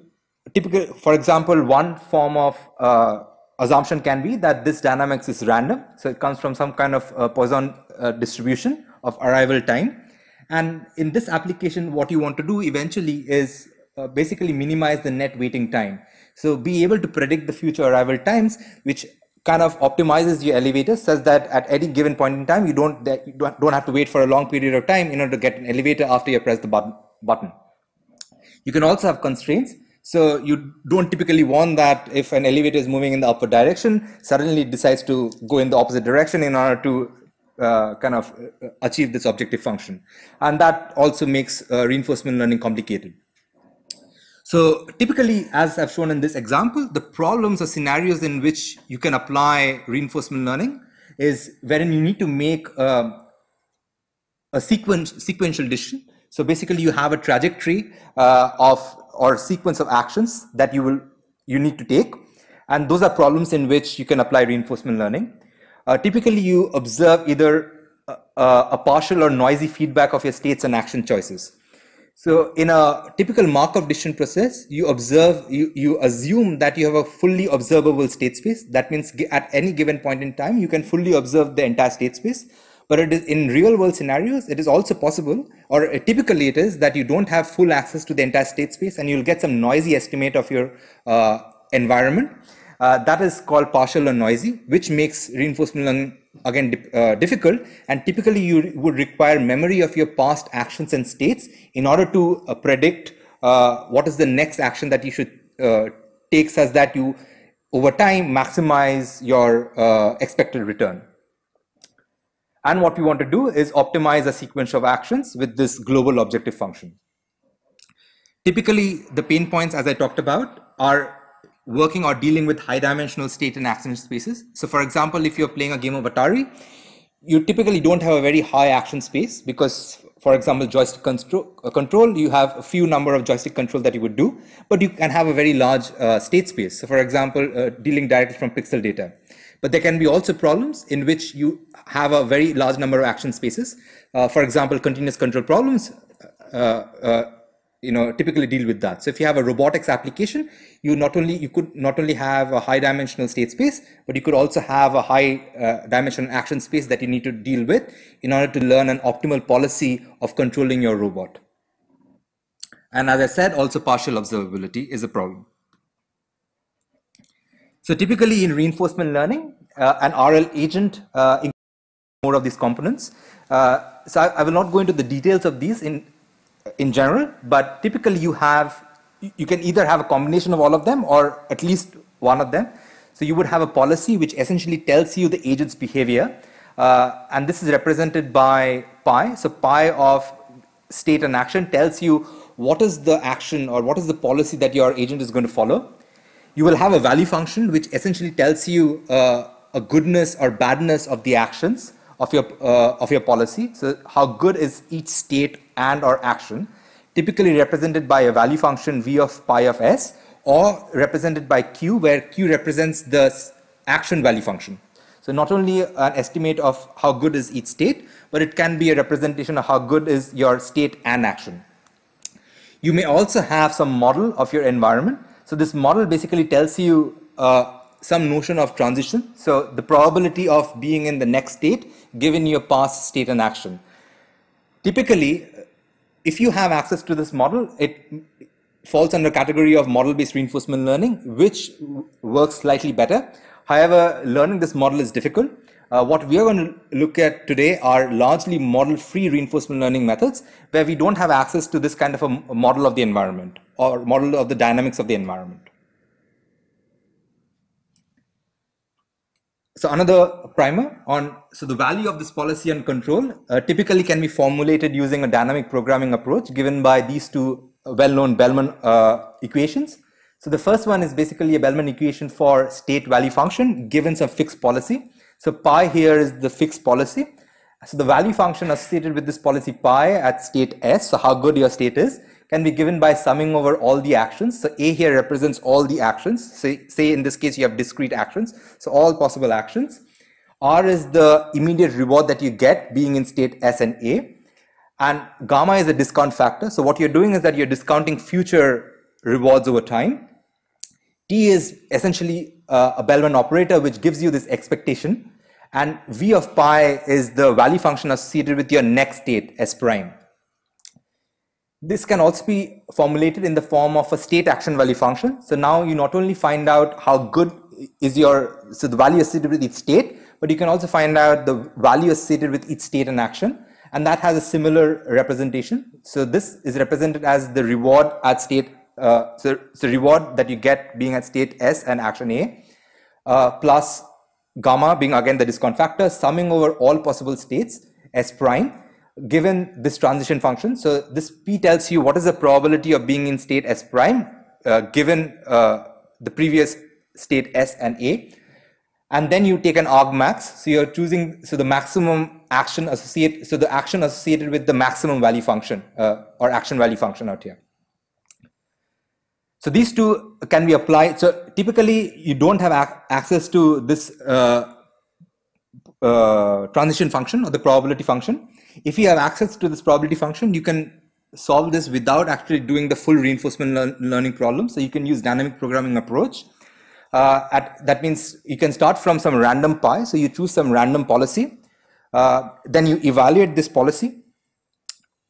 typically, for example, one form of uh, assumption can be that this dynamics is random. So it comes from some kind of uh, Poisson uh, distribution of arrival time. And in this application, what you want to do eventually is uh, basically minimize the net waiting time. So be able to predict the future arrival times, which kind of optimizes your elevator such that at any given point in time, you don't, you don't have to wait for a long period of time in order to get an elevator after you press the button. button. You can also have constraints. So you don't typically want that if an elevator is moving in the upward direction, suddenly it decides to go in the opposite direction in order to uh, kind of uh, achieve this objective function. And that also makes uh, reinforcement learning complicated. So typically, as I've shown in this example, the problems or scenarios in which you can apply reinforcement learning is wherein you need to make uh, a sequence, sequential decision. So basically, you have a trajectory uh, of or sequence of actions that you will you need to take, and those are problems in which you can apply reinforcement learning. Uh, typically, you observe either a, a, partial or noisy feedback of your states and action choices. So in a typical Markov decision process, you observe, you, you assume that you have a fully observable state space. That means at any given point in time, you can fully observe the entire state space. But it is in real world scenarios, it is also possible, or typically it is that you don't have full access to the entire state space and you'll get some noisy estimate of your uh, environment. Uh, that is called partial or noisy, which makes reinforcement learning again uh, difficult. And typically, you would require memory of your past actions and states in order to uh, predict uh, what is the next action that you should uh, take, such that you, over time, maximize your expected return. And what we want to do is optimize a sequence of actions with this global objective function. Typically, the pain points, as I talked about, are working or dealing with high dimensional state and action spaces. So for example, if you're playing a game of Atari, you typically don't have a very high action space because for example, joystick control, uh, control, you have a few number of joystick control that you would do, but you can have a very large uh, state space. So for example, uh, dealing directly from pixel data. But there can be also problems in which you have a very large number of action spaces. Uh, for example, continuous control problems uh, uh, you know typically deal with that. So if you have a robotics application you not only you could not only have a high dimensional state space but you could also have a high uh, dimensional action space that you need to deal with in order to learn an optimal policy of controlling your robot. And as i said also partial observability is a problem. So typically in reinforcement learning uh, an rl agent uh, more of these components uh, so I, I will not go into the details of these in in general, but typically you have, you can either have a combination of all of them or at least one of them. So you would have a policy which essentially tells you the agent's behavior. Uh, and this is represented by pi. So pi of state and action tells you what is the action or what is the policy that your agent is going to follow. you will have a value function which essentially tells you uh, a goodness or badness of the actions of your uh, of your policy. So how good is each state and or action, typically represented by a value function v of pi of s, or represented by q, where q represents the action value function. So not only an estimate of how good is each state, but it can be a representation of how good is your state and action. You may also have some model of your environment. So this model basically tells you uh, some notion of transition. So the probability of being in the next state given your past state and action. Typically, if you have access to this model, it falls under category of model-based reinforcement learning, which works slightly better. However, learning this model is difficult. Uh, what we are going to look at today are largely model-free reinforcement learning methods, where we don't have access to this kind of a model of the environment or model of the dynamics of the environment. So another primer on, so the value of this policy and control uh, typically can be formulated using a dynamic programming approach given by these two well-known Bellman uh, equations. So the first one is basically a Bellman equation for state value function given some fixed policy. So pi here is the fixed policy. So the value function associated with this policy pi at state s, so how good your state is, can be given by summing over all the actions. So A here represents all the actions. So say in this case you have discrete actions. So all possible actions. R is the immediate reward that you get being in state S and A. And gamma is a discount factor. So what you're doing is that you're discounting future rewards over time. T is essentially uh, a Bellman operator which gives you this expectation. And V of pi is the value function associated with your next state S prime. This can also be formulated in the form of a state action value function. So now you not only find out how good is your, so the value associated with each state, but you can also find out the value associated with each state and action. And that has a similar representation. So this is represented as the reward at state, uh, so, so reward that you get being at state S and action A, uh, plus gamma being again the discount factor, summing over all possible states S prime given this transition function. So this P tells you what is the probability of being in state S prime uh, given uh, the previous state S and A. And then you take an argmax. So you're choosing, so the maximum action associated so the action associated with the maximum value function uh, or action value function out here. So these two can be applied. So typically you don't have ac access to this uh, uh, transition function or the probability function. If you have access to this probability function, you can solve this without actually doing the full reinforcement lear learning problem. So you can use dynamic programming approach. Uh, at, that means you can start from some random pi. So you choose some random policy. Uh, then you evaluate this policy.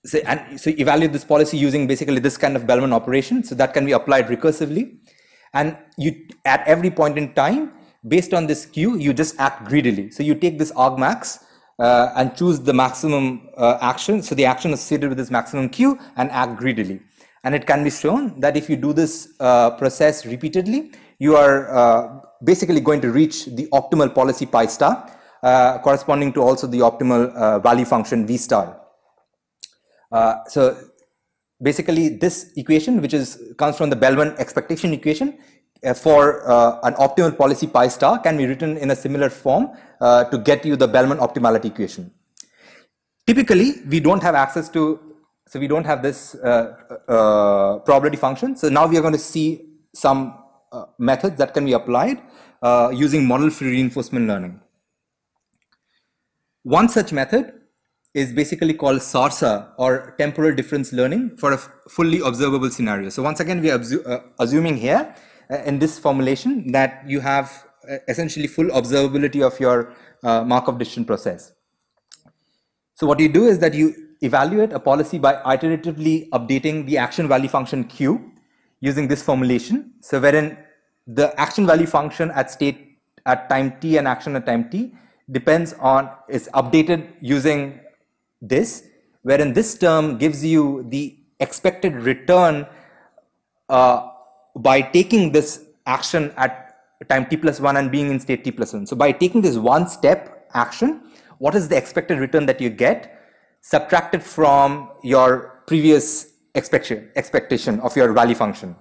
So, and so evaluate this policy using basically this kind of Bellman operation. So that can be applied recursively. And you at every point in time, based on this Q, you just act greedily. So you take this argmax uh, and choose the maximum uh, action. So the action associated with this maximum Q and act greedily. And it can be shown that if you do this uh, process repeatedly, you are uh, basically going to reach the optimal policy pi star, uh, corresponding to also the optimal uh, value function V star. so basically this equation, which is comes from the Bellman expectation equation, for uh, an optimal policy pi star can be written in a similar form uh, to get you the Bellman optimality equation. Typically, we don't have access to, so we don't have this uh, probability function. So now we are going to see some uh, methods that can be applied using model-free reinforcement learning. One such method is basically called SARSA or temporal difference learning for a fully observable scenario. So once again, we are assuming here uh, in this formulation that you have uh, essentially full observability of your uh, Markov decision process. So what you do is that you evaluate a policy by iteratively updating the action value function Q using this formulation. So wherein the action value function at state at time t and action at time t depends on is updated using this wherein this term gives you the expected return uh, by taking this action at time t plus 1 and being in state t plus 1. So by taking this one step action, what is the expected return that you get subtracted from your previous expectation, expectation of your value function.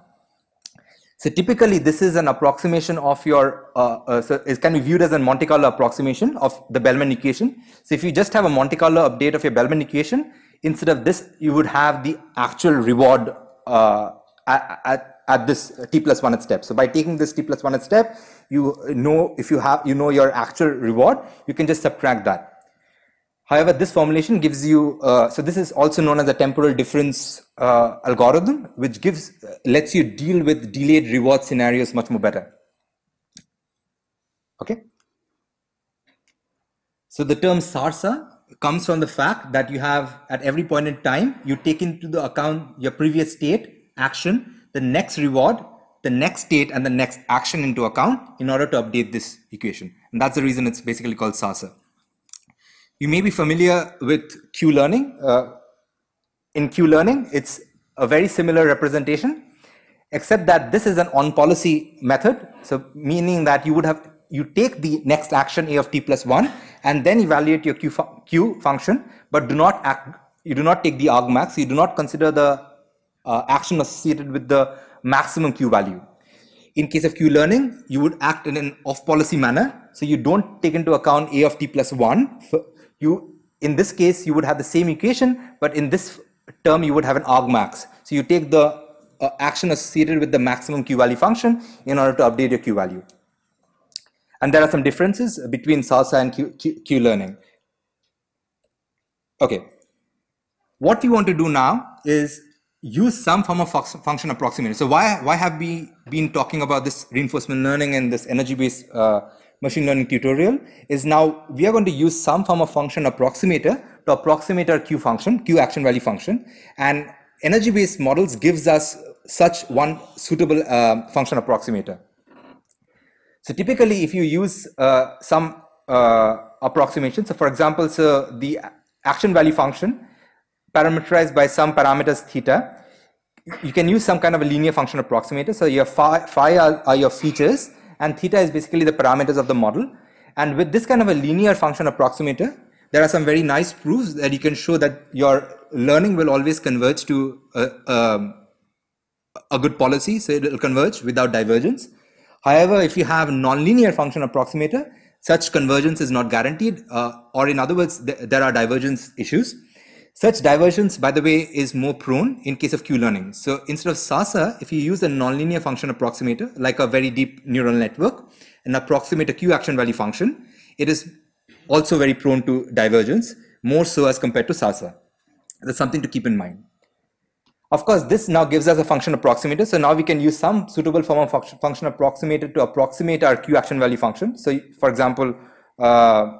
So typically this is an approximation of your, uh, uh, so it can be viewed as a Monte Carlo approximation of the Bellman equation. So if you just have a Monte Carlo update of your Bellman equation, instead of this, you would have the actual reward uh, at, at, at, this t plus one step. So by taking this t plus one step, you know if you have, you know your actual reward, you can just subtract that. However, this formulation gives you, uh, so this is also known as a temporal difference uh, algorithm, which gives, uh, lets you deal with delayed reward scenarios much more better. Okay. So the term SARSA comes from the fact that you have at every point in time, you take into the account your previous state, action, the next reward, the next state and the next action into account in order to update this equation. And that's the reason it's basically called SARSA. You may be familiar with Q-learning. Uh, in Q-learning, it's a very similar representation, except that this is an on-policy method. So meaning that you would have, you take the next action A of t plus 1 and then evaluate your Q, fu Q function, but do not act, you do not take the argmax, you do not consider the uh, action associated with the maximum Q value. In case of Q learning, you would act in an off policy manner. So you don't take into account A of t plus 1 you in this case you would have the same equation but in this term you would have an argmax so you take the uh, action associated with the maximum q value function in order to update your q value. And there are some differences between SARSA and q, q, q learning. Okay. What we want to do now is use some form of function approximation. So why why have we been talking about this reinforcement learning and this energy based uh, machine learning tutorial is now we are going to use some form of function approximator to approximate our Q function, Q action value function. And energy based models gives us such one suitable uh, function approximator. So typically if you use uh, some uh, approximation, so for example, so the action value function parameterized by some parameters theta, you can use some kind of a linear function approximator. So your phi, phi are, are your features and theta is basically the parameters of the model. And with this kind of a linear function approximator, there are some very nice proofs that you can show that your learning will always converge to a, a, a good policy, so it will converge without divergence. However, if you have a nonlinear function approximator, such convergence is not guaranteed, uh, or in other words, th there are divergence issues. Such divergence, by the way, is more prone in case of Q-learning. So instead of SARSA, if you use a nonlinear function approximator, like a very deep neural network, and approximate a Q action value function, it is also very prone to divergence, more so as compared to SARSA. That's something to keep in mind. Of course, this now gives us a function approximator. So now we can use some suitable form of function, function approximator to approximate our Q action value function. So for example, uh,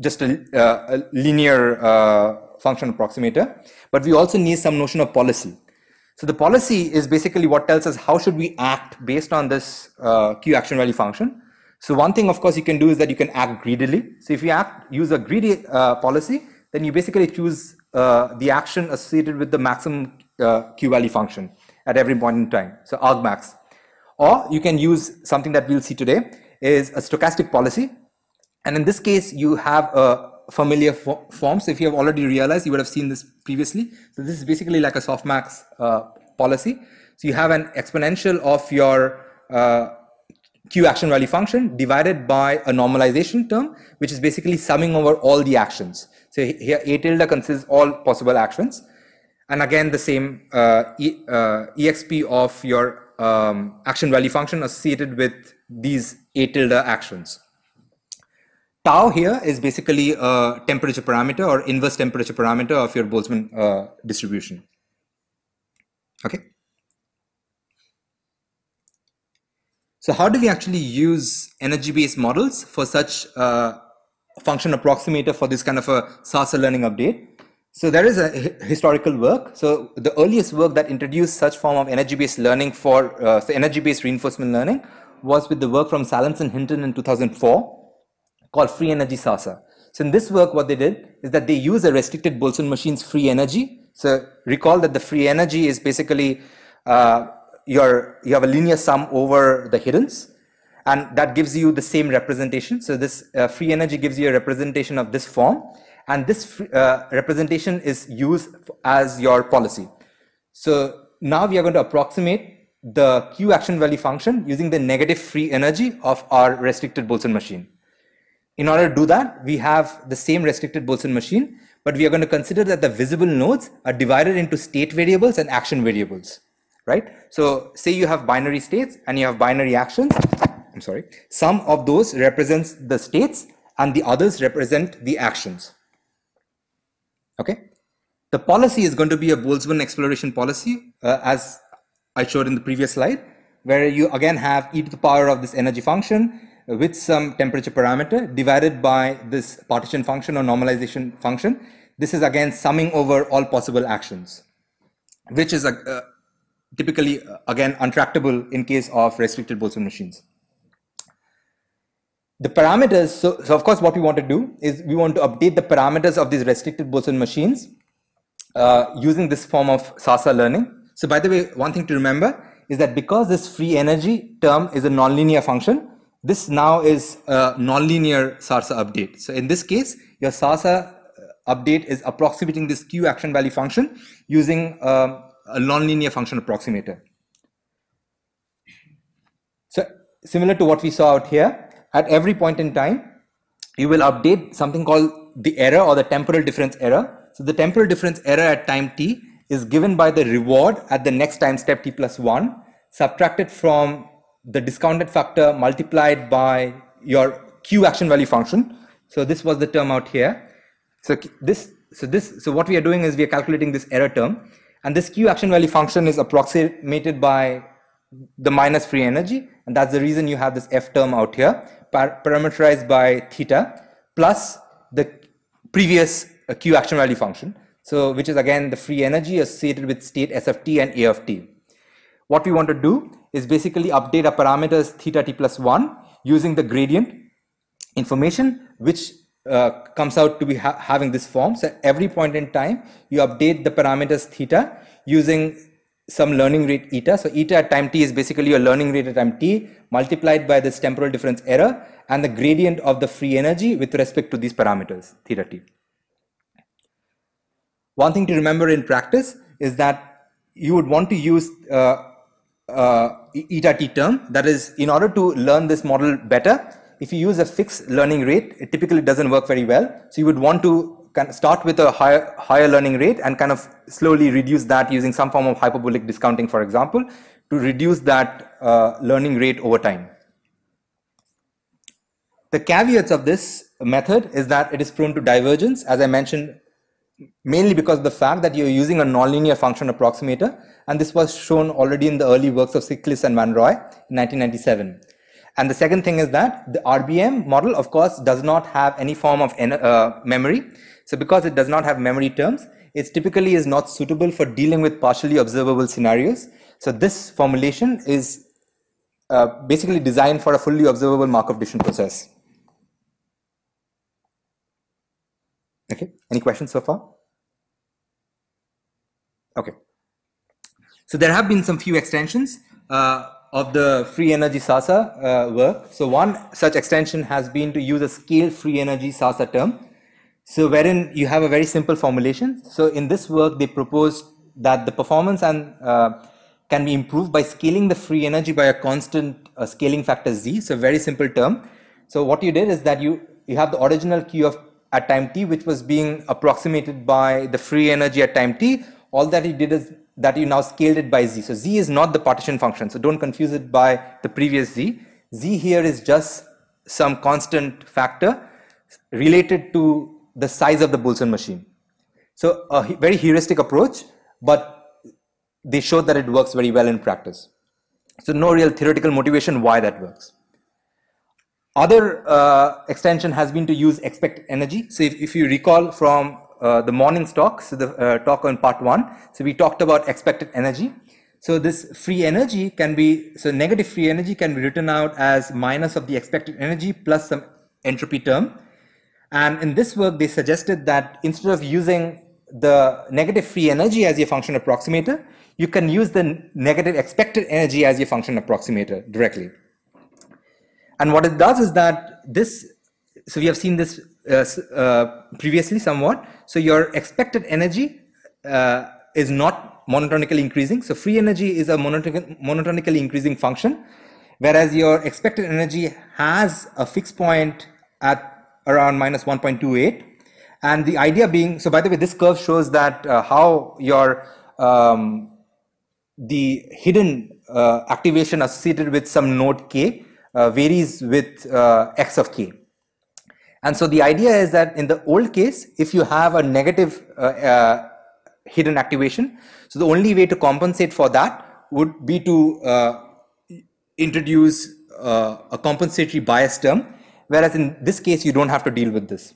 just a, uh, a linear uh, function approximator, but we also need some notion of policy. So the policy is basically what tells us how should we act based on this uh, Q action value function. So one thing, of course, you can do is that you can act greedily. So if you act, use a greedy uh, policy, then you basically choose uh, the action associated with the maximum uh, Q value function at every point in time. So argmax. Or you can use something that we'll see today is a stochastic policy. And in this case, you have a familiar fo forms. If you have already realized, you would have seen this previously. So this is basically like a softmax uh, policy. So you have an exponential of your uh, Q action value function divided by a normalization term, which is basically summing over all the actions. So here A tilde consists all possible actions. And again, the same uh, e, uh, EXP of your um, action value function associated with these A tilde actions. Tau here is basically a temperature parameter or inverse temperature parameter of your Boltzmann uh, distribution. Okay. So how do we actually use energy-based models for such a function approximator for this kind of a SARSA learning update? So there is a historical work. So the earliest work that introduced such form of energy-based learning for uh, so energy-based reinforcement learning was with the work from Sallans and Hinton in 2004 called free energy SARSA. So in this work, what they did is that they use a restricted Boltzmann machine's free energy. So recall that the free energy is basically uh, your, you have a linear sum over the hiddens and that gives you the same representation. So this uh, free energy gives you a representation of this form and this uh, representation is used as your policy. So now we are going to approximate the Q action value function using the negative free energy of our restricted Boltzmann machine. In order to do that, we have the same restricted Boltzmann machine, but we are going to consider that the visible nodes are divided into state variables and action variables, right? So say you have binary states and you have binary actions. I'm sorry. Some of those represents the states and the others represent the actions. Okay. The policy is going to be a Boltzmann exploration policy uh, as I showed in the previous slide, where you again have e to the power of this energy function with some temperature parameter divided by this partition function or normalization function. This is again summing over all possible actions, which is uh, typically uh, again untractable in case of restricted Boltzmann machines. The parameters, so, so of course what we want to do is we want to update the parameters of these restricted Boltzmann machines uh, using this form of SARSA learning. So by the way, one thing to remember is that because this free energy term is a nonlinear function, this now is a nonlinear SARSA update. So in this case, your SARSA uh, update is approximating this Q action value function using um, a nonlinear function approximator. So similar to what we saw out here, at every point in time, you will update something called the error or the temporal difference error. So the temporal difference error at time t is given by the reward at the next time step t plus 1 subtracted from the discounted factor multiplied by your q action value function. So this was the term out here. So this, so this, so what we are doing is we are calculating this error term and this q action value function is approximated by the minus free energy and that's the reason you have this f term out here par parameterized by theta plus the previous uh, q action value function so which is again the free energy associated with state s of t and a of t what we want to do is basically update our parameters theta t plus 1 using the gradient information which uh, comes out to be ha having this form. So every point in time, you update the parameters theta using some learning rate eta. So eta at time t is basically your learning rate at time t multiplied by this temporal difference error and the gradient of the free energy with respect to these parameters theta t. One thing to remember in practice is that you would want to use uh, uh, eta t term. That is, in order to learn this model better, if you use a fixed learning rate, it typically doesn't work very well. So you would want to kind of start with a higher, higher learning rate and kind of slowly reduce that using some form of hyperbolic discounting, for example, to reduce that uh, learning rate over time. The caveats of this method is that it is prone to divergence, as I mentioned, mainly because of the fact that you're using a nonlinear function approximator, and this was shown already in the early works of Tsitsiklis and Van Roy in 1997. And the second thing is that the RBM model, of course, does not have any form of uh, memory. So because it does not have memory terms, it typically is not suitable for dealing with partially observable scenarios. So this formulation is uh, basically designed for a fully observable Markov decision process. Okay, any questions so far? Okay. So there have been some few extensions. Uh, of the free energy SARSA uh, work. So one such extension has been to use a scale free energy SARSA term. So wherein you have a very simple formulation. So in this work, they proposed that the performance and uh, can be improved by scaling the free energy by a constant uh, scaling factor z. So very simple term. So what you did is that you you have the original q of at time t, which was being approximated by the free energy at time t. All that you did is that you now scaled it by z. So z is not the partition function. So don't confuse it by the previous z. z here is just some constant factor related to the size of the Boltzmann machine. So a very heuristic approach, but they showed that it works very well in practice. So no real theoretical motivation why that works. Other uh, extension has been to use expected energy. So if, if you recall from uh, the morning talk, so the uh, talk on part one. So we talked about expected energy. So this free energy can be, so negative free energy can be written out as minus of the expected energy plus some entropy term. And in this work, they suggested that instead of using the negative free energy as your function approximator, you can use the negative expected energy as your function approximator directly. And what it does is that this, so we have seen this uh, uh, previously somewhat. So your expected energy uh, is not monotonically increasing. So free energy is a monotonic, monotonically increasing function, whereas your expected energy has a fixed point at around minus 1.28. And the idea being, so by the way, this curve shows that uh, how your um, the hidden uh, activation associated with some node k varies with uh, x of k. And so the idea is that in the old case, if you have a negative uh, uh, hidden activation, so the only way to compensate for that would be to uh, introduce a compensatory bias term, whereas in this case, you don't have to deal with this.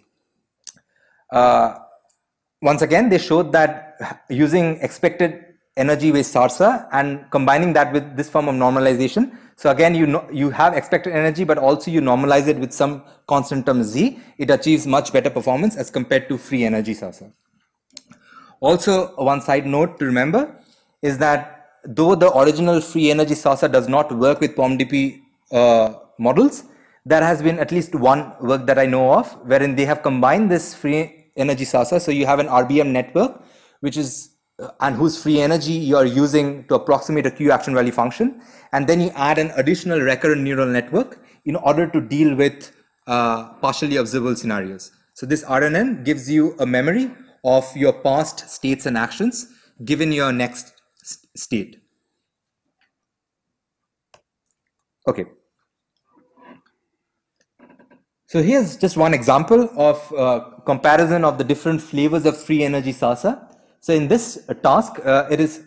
once again, they showed that using expected energy based SARSA and combining that with this form of normalization. So again, you know, you have expected energy, but also you normalize it with some constant term Z. It achieves much better performance as compared to free energy SARSA. Also, one side note to remember is that though the original free energy SARSA does not work with POMDP uh, models, there has been at least one work that I know of wherein they have combined this free energy SARSA. So you have an RBM network, which is and whose free energy you are using to approximate a Q action value function. And then you add an additional recurrent neural network in order to deal with uh, partially observable scenarios. So this RNN gives you a memory of your past states and actions given your next state. Okay. So here's just one example of uh, comparison of the different flavors of free energy SARSA. So in this task, uh, it is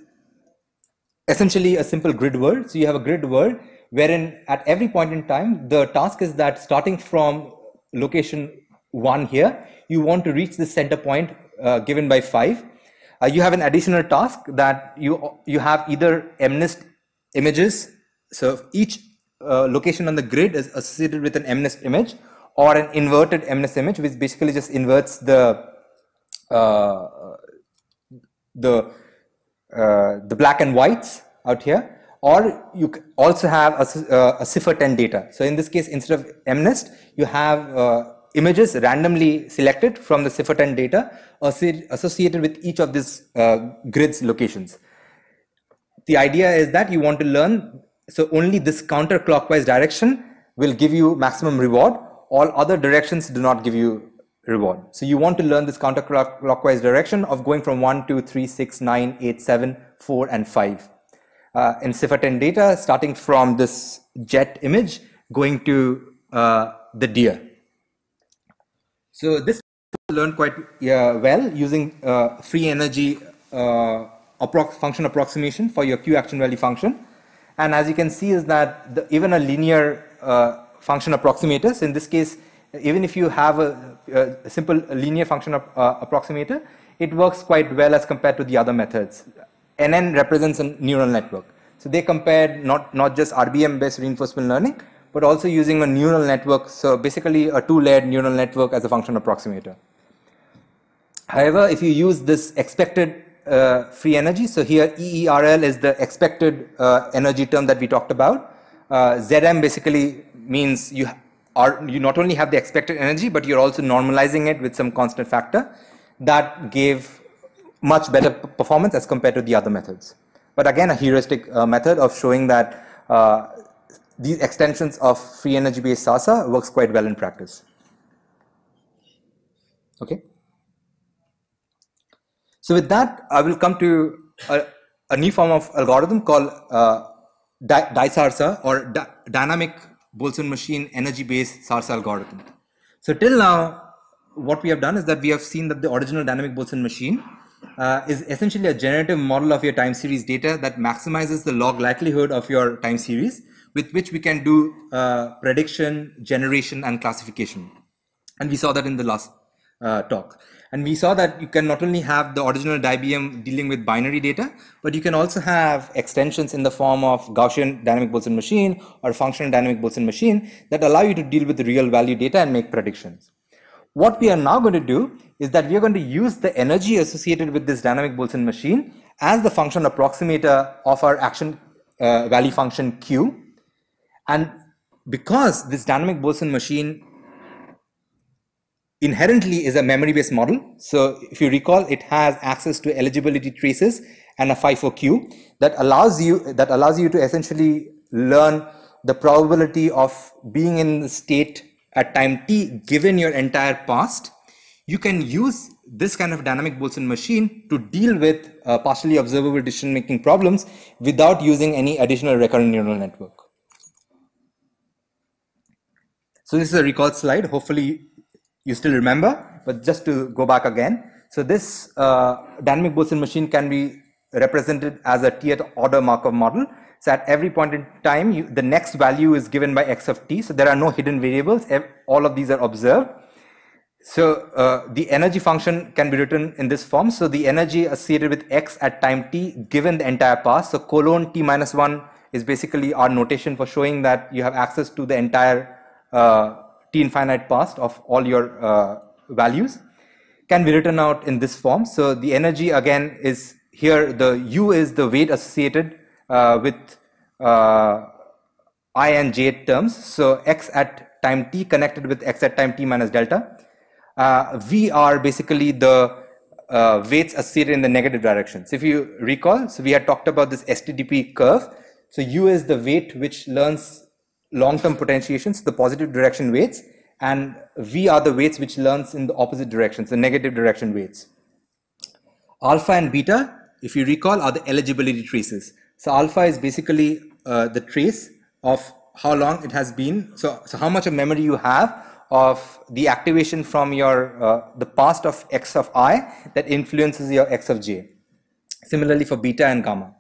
essentially a simple grid world. So you have a grid world wherein at every point in time, the task is that starting from location one here, you want to reach the center point uh, given by five. Uh, you have an additional task that you you have either MNIST images. So each uh, location on the grid is associated with an MNIST image or an inverted MNIST image, which basically just inverts the uh, the uh, the black and whites out here or you also have a, uh, a CIFAR 10 data. So in this case, instead of MNIST, you have uh, images randomly selected from the CIFAR 10 data associated with each of these uh, grids locations. The idea is that you want to learn, so only this counterclockwise direction will give you maximum reward. All other directions do not give you reward. So you want to learn this counterclockwise direction of going from 1, 2, 3, 6, 9, 8, 7, 4, and 5. Uh, in CIFAR 10 data, starting from this jet image, going to uh, the deer. So this learned quite uh, well using uh, free energy uh, appro function approximation for your Q action value function. And as you can see is that the, even a linear uh, function approximators, in this case, even if you have a, a simple linear function uh, approximator, it works quite well as compared to the other methods. NN represents a neural network. So they compared not, not just RBM based reinforcement learning, but also using a neural network. So basically a two layered neural network as a function approximator. However, if you use this expected uh, free energy, so here EERL is the expected uh, energy term that we talked about. Uh, ZM basically means you are you not only have the expected energy, but you're also normalizing it with some constant factor that gave much better performance as compared to the other methods. But again, a heuristic uh, method of showing that uh, these extensions of free energy based SARSA works quite well in practice. Okay. So with that, I will come to a, a new form of algorithm called uh, or dynamic Boltzmann machine energy based SARSA algorithm. So till now, what we have done is that we have seen that the original dynamic Boltzmann machine uh, is essentially a generative model of your time series data that maximizes the log likelihood of your time series with which we can do uh, prediction, generation, and classification. And we saw that in the last uh, talk. And we saw that you can not only have the original DyBM dealing with binary data, but you can also have extensions in the form of Gaussian dynamic Boltzmann machine or functional dynamic Boltzmann machine that allow you to deal with real value data and make predictions. What we are now going to do is that we are going to use the energy associated with this dynamic Boltzmann machine as the function approximator of our action uh, value function Q. And because this dynamic Boltzmann machine inherently is a memory based model. So if you recall, it has access to eligibility traces and a FIFO queue that allows you that allows you to essentially learn the probability of being in the state at time t given your entire past. You can use this kind of dynamic Boltzmann machine to deal with uh, partially observable decision making problems without using any additional recurrent neural network. So this is a recall slide. Hopefully you still remember, but just to go back again. So this uh, dynamic Boltzmann machine can be represented as a t order Markov model. So at every point in time, you, the next value is given by x of t. So there are no hidden variables. All of these are observed. So uh, the energy function can be written in this form. So the energy associated with x at time t given the entire path. So colon t minus 1 is basically our notation for showing that you have access to the entire uh, t infinite past of all your uh, values can be written out in this form. So the energy again is here the u is the weight associated uh, with uh, i and j terms. So x at time t connected with x at time t minus delta uh, V are basically the uh, weights associated in the negative direction. So if you recall, so we had talked about this STDP curve. So U is the weight which learns long-term potentiations, the positive direction weights, and V are the weights which learns in the opposite directions, the negative direction weights. Alpha and beta, if you recall, are the eligibility traces. So alpha is basically uh, the trace of how long it has been. So, so how much of memory you have of the activation from your uh, the past of x of i that influences your x of j. Similarly for beta and gamma.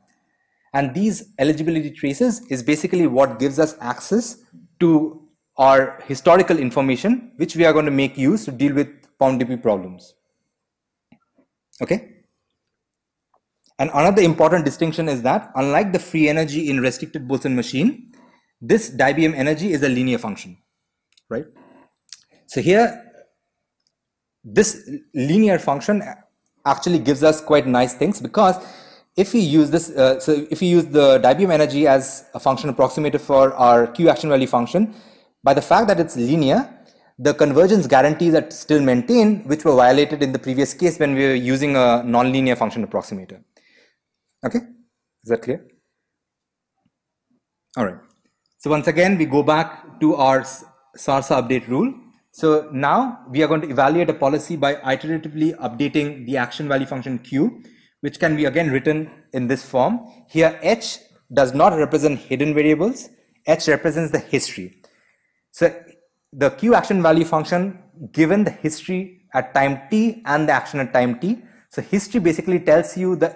And these eligibility traces is basically what gives us access to our historical information, which we are going to make use to deal with POMDP problems. Okay. And another important distinction is that unlike the free energy in restricted Boltzmann machine, this DyBM energy is a linear function, right? So here, this linear function actually gives us quite nice things because if we use this, uh, so if we use the DyBM energy as a function approximator for our Q action value function, by the fact that it's linear, the convergence guarantees are still maintained, which were violated in the previous case when we were using a nonlinear function approximator. Okay, is that clear? All right. So once again, we go back to our SARSA update rule. So now we are going to evaluate a policy by iteratively updating the action value function Q, which can be again written in this form. Here H does not represent hidden variables. H represents the history. So the Q action value function given the history at time t and the action at time t. So history basically tells you the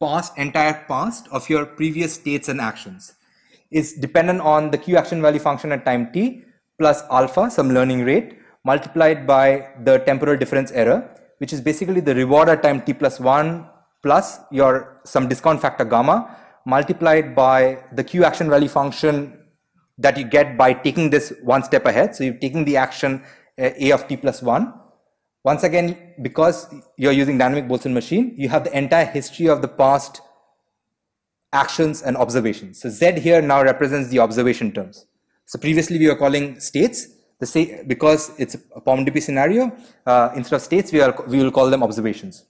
past, entire past of your previous states and actions is dependent on the Q action value function at time t plus alpha, some learning rate, multiplied by the temporal difference error, which is basically the reward at time t plus 1 plus your some discount factor gamma multiplied by the Q action value function that you get by taking this one step ahead. So you're taking the action uh, A of t plus 1. Once again, because you're using dynamic Boltzmann machine, you have the entire history of the past actions and observations. So Z here now represents the observation terms. So previously we were calling states the same because it's a POMDP scenario. Uh, instead of states, we are we will call them observations.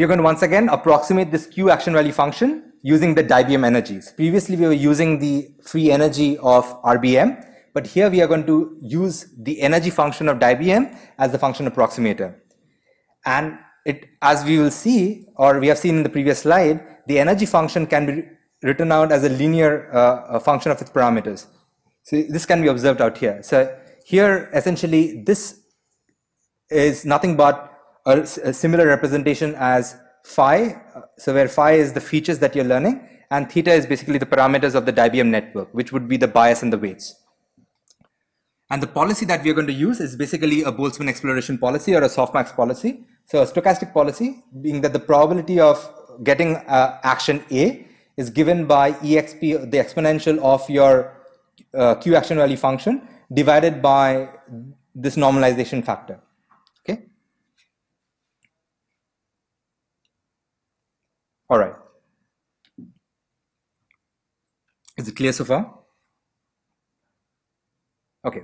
We are going to once again approximate this Q action value function using the DyBM energies. Previously, we were using the free energy of RBM, but here we are going to use the energy function of DyBM as the function approximator. And it, as we will see, or we have seen in the previous slide, the energy function can be written out as a linear uh, a function of its parameters. So this can be observed out here. So here, essentially, this is nothing but a, a similar representation as phi. So where phi is the features that you're learning, and theta is basically the parameters of the DyBM network, which would be the bias and the weights. And the policy that we are going to use is basically a Boltzmann exploration policy or a softmax policy. So a stochastic policy being that the probability of getting uh, action A is given by exp, the exponential of your uh, q action value function divided by this normalization factor. Okay. All right. Is it clear so far? Okay.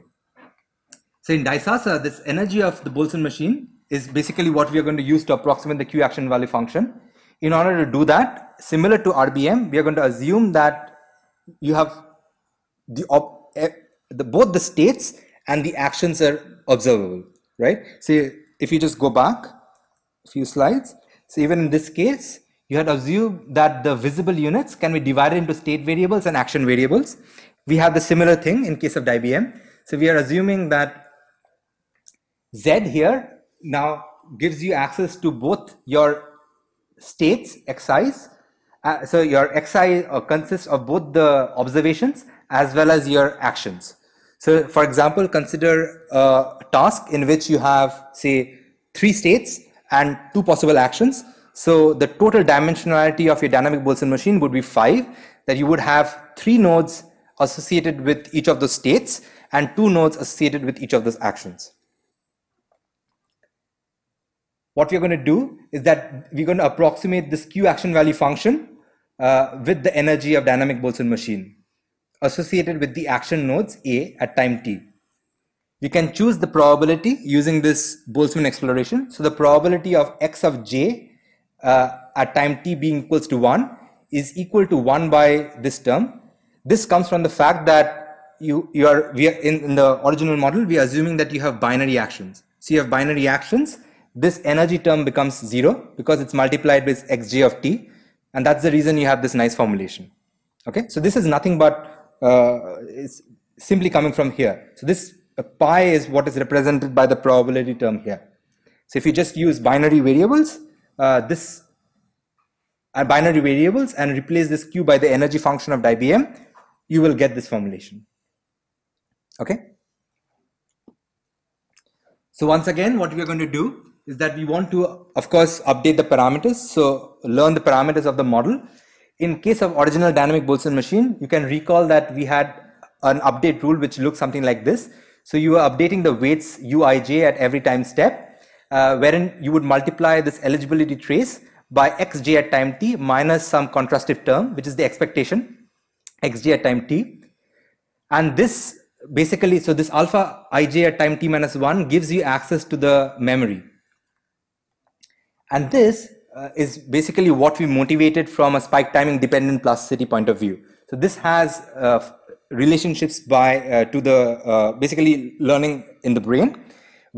So in DySARSA, this energy of the Boltzmann machine is basically what we are going to use to approximate the q action value function. In order to do that, similar to RBM, we are going to assume that you have the, eh, the both the states and the actions are observable, right? So if you just go back a few slides, so even in this case, you had assumed that the visible units can be divided into state variables and action variables. We have the similar thing in case of DyBM. So we are assuming that Z here now gives you access to both your states, xi's. Uh, so your xi uh, consists of both the observations as well as your actions. So for example, consider a task in which you have say three states and two possible actions. So the total dimensionality of your dynamic Boltzmann machine would be five, that you would have three nodes associated with each of those states and two nodes associated with each of those actions. What we're going to do is that we're going to approximate this Q action value function uh, with the energy of dynamic Boltzmann machine associated with the action nodes A at time t. We can choose the probability using this Boltzmann exploration. So the probability of x of j uh, at time t being equals to 1 is equal to 1 by this term. This comes from the fact that you, you are, we are in, in the original model, we are assuming that you have binary actions. So you have binary actions. This energy term becomes 0 because it's multiplied with xj of t. And that's the reason you have this nice formulation. Okay, so this is nothing but uh, is simply coming from here. So this pi is what is represented by the probability term here. So if you just use binary variables, uh, this uh, binary variables and replace this q by the energy function of DyBM, you will get this formulation. Okay. So once again, what we are going to do is that we want to, of course, update the parameters. So learn the parameters of the model in case of original dynamic Boltzmann machine, you can recall that we had an update rule which looks something like this. So you are updating the weights uij at every time step, uh, wherein you would multiply this eligibility trace by xj at time t minus some contrastive term, which is the expectation, xj at time t. And this basically, so this alpha ij at time t minus 1 gives you access to the memory. And this uh, is basically what we motivated from a spike timing dependent plasticity point of view. So this has uh, relationships by uh, to the uh, basically learning in the brain,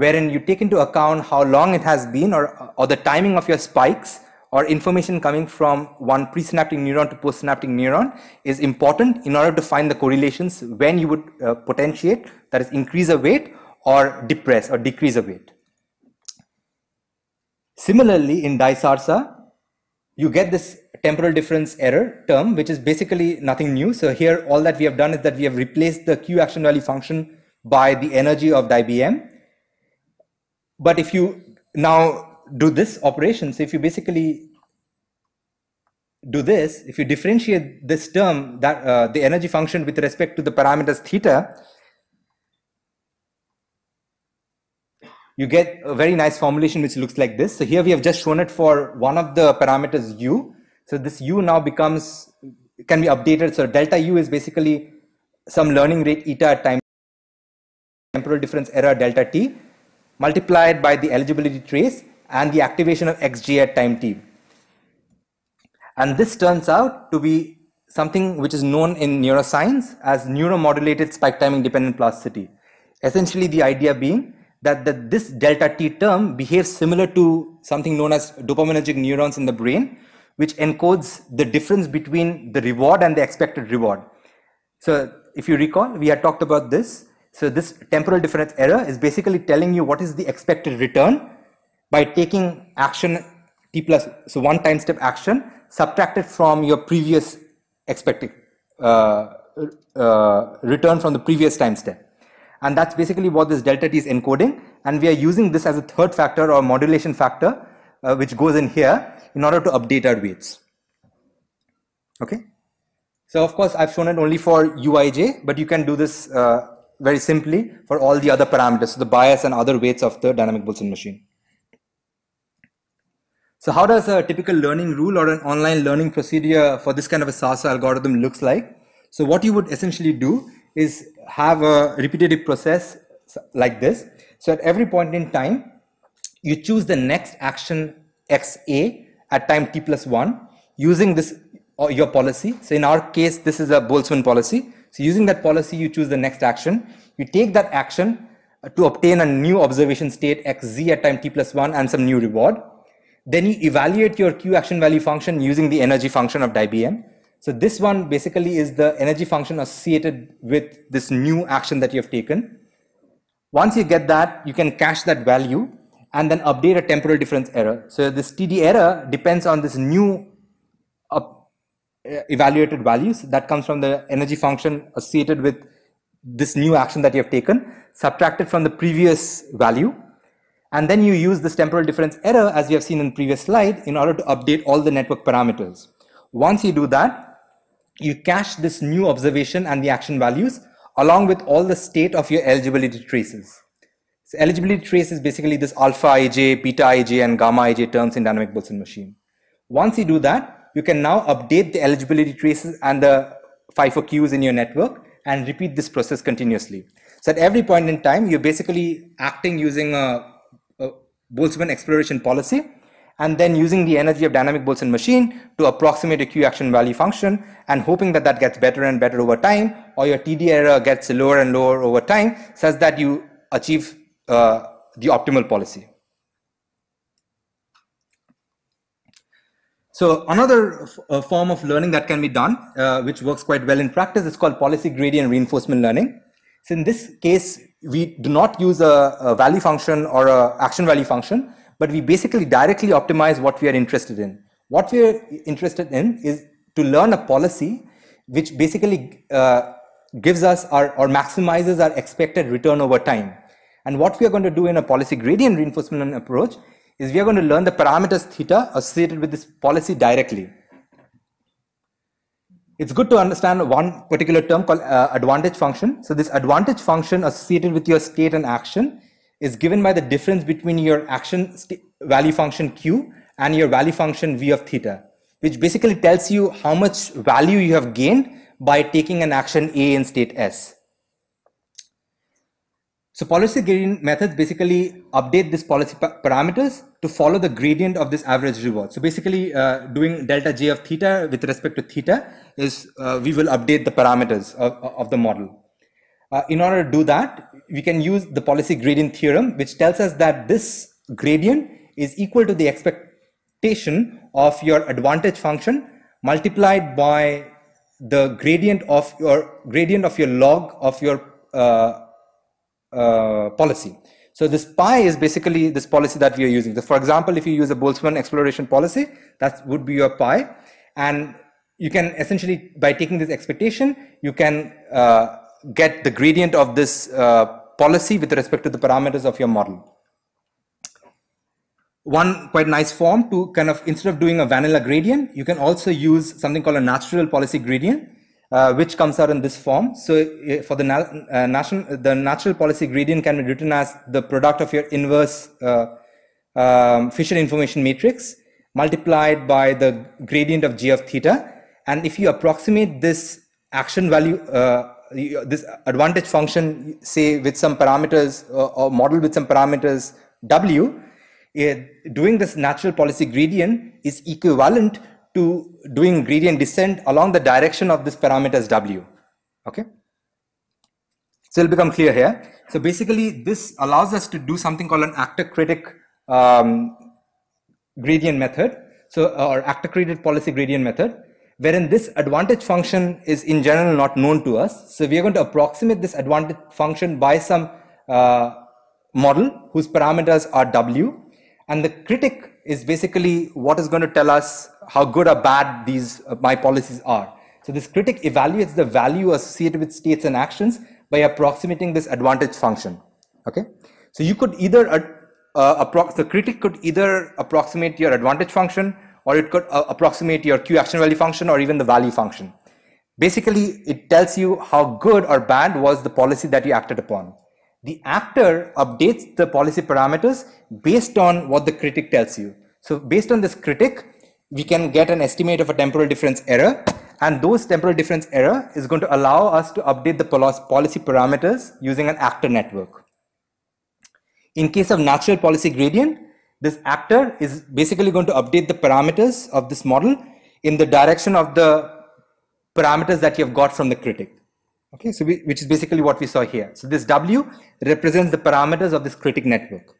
wherein you take into account how long it has been or, or the timing of your spikes or information coming from one presynaptic neuron to postsynaptic neuron is important in order to find the correlations when you would uh, potentiate, that is increase a weight or depress or decrease a weight. Similarly, in DySARSA, you get this temporal difference error term, which is basically nothing new. So here, all that we have done is that we have replaced the Q action value function by the energy of the DyBM. But if you now do this operation, so if you basically do this, if you differentiate this term, that uh, the energy function with respect to the parameters theta, you get a very nice formulation which looks like this. So here we have just shown it for one of the parameters u. So this u now becomes, can be updated. So delta u is basically some learning rate eta at time temporal difference error delta t multiplied by the eligibility trace and the activation of xj at time t. And this turns out to be something which is known in neuroscience as neuromodulated spike timing dependent plasticity. Essentially the idea being that, that this delta t term behaves similar to something known as dopaminergic neurons in the brain, which encodes the difference between the reward and the expected reward. So if you recall, we had talked about this. So this temporal difference error is basically telling you what is the expected return by taking action t plus, so one time step action subtracted from your previous expected uh, uh, return from the previous time step. And that's basically what this delta t is encoding. And we are using this as a third factor or modulation factor, uh, which goes in here in order to update our weights. Okay. So of course, I've shown it only for uij, but you can do this uh, very simply for all the other parameters, so the bias and other weights of the dynamic Boltzmann machine. So how does a typical learning rule or an online learning procedure for this kind of a SARSA algorithm looks like? So what you would essentially do is have a repetitive process like this. So at every point in time, you choose the next action XA at time t plus 1 using this or your policy. So in our case, this is a Boltzmann policy. So using that policy, you choose the next action. You take that action to obtain a new observation state xz at time t plus 1 and some new reward. Then you evaluate your q action value function using the energy function of DyBM. So this one basically is the energy function associated with this new action that you have taken. Once you get that, you can cache that value and then update a temporal difference error. So this TD error depends on this new uh, Uh, evaluated values that comes from the energy function associated with this new action that you have taken, subtracted from the previous value. And then you use this temporal difference error as we have seen in previous slide in order to update all the network parameters. Once you do that, you cache this new observation and the action values along with all the state of your eligibility traces. So eligibility trace is basically this alpha ij, beta ij, and gamma ij terms in dynamic Boltzmann machine. Once you do that, you can now update the eligibility traces and the FIFO queues in your network and repeat this process continuously. So at every point in time, you're basically acting using a, a Boltzmann exploration policy and then using the energy of dynamic Boltzmann machine to approximate a Q action value function and hoping that that gets better and better over time or your TD error gets lower and lower over time such that you achieve uh, the optimal policy. So another form of learning that can be done, uh, which works quite well in practice, is called policy gradient reinforcement learning. So in this case, we do not use a, a value function or a action value function, but we basically directly optimize what we are interested in. What we are interested in is to learn a policy which basically uh, gives us our, or maximizes our expected return over time. And what we are going to do in a policy gradient reinforcement approach is we are going to learn the parameters theta associated with this policy directly. It's good to understand one particular term called uh, advantage function. So this advantage function associated with your state and action is given by the difference between your action value function q and your value function v of theta, which basically tells you how much value you have gained by taking an action A in state S. So policy gradient methods basically update this policy parameters to follow the gradient of this average reward. So basically uh, doing delta J of theta with respect to theta is uh, we will update the parameters of, of the model. Uh, in order to do that, we can use the policy gradient theorem, which tells us that this gradient is equal to the expectation of your advantage function multiplied by the gradient of your gradient of your log of your uh, policy. So this pi is basically this policy that we are using. So for example, if you use a Boltzmann exploration policy, that would be your pi. And you can essentially, by taking this expectation, you can uh, get the gradient of this uh, policy with respect to the parameters of your model. One quite nice form to kind of, instead of doing a vanilla gradient, you can also use something called a natural policy gradient, uh, which comes out in this form. So uh, for the, na uh, national, the natural policy gradient can be written as the product of your inverse uh, um, Fisher information matrix multiplied by the gradient of g of theta. And if you approximate this action value uh, this advantage function, say with some parameters or model with some parameters W, it, doing this natural policy gradient is equivalent to doing gradient descent along the direction of this parameters W. Okay. So it'll become clear here. So basically this allows us to do something called an actor critic um, gradient method. So or actor critic policy gradient method wherein this advantage function is in general not known to us. So we are going to approximate this advantage function by some uh, model whose parameters are W. And the critic is basically what is going to tell us how good or bad these uh, my policies are. So this critic evaluates the value associated with states and actions by approximating this advantage function. Okay. So you could either, uh, uh, the critic could either approximate your advantage function or it could uh, approximate your Q action value function or even the value function. Basically, it tells you how good or bad was the policy that you acted upon. The actor updates the policy parameters based on what the critic tells you. So based on this critic, we can get an estimate of a temporal difference error and those temporal difference error is going to allow us to update the policy parameters using an actor network. In case of natural policy gradient, this actor is basically going to update the parameters of this model in the direction of the parameters that you've got from the critic. Okay, so we, which is basically what we saw here. So this W represents the parameters of this critic network.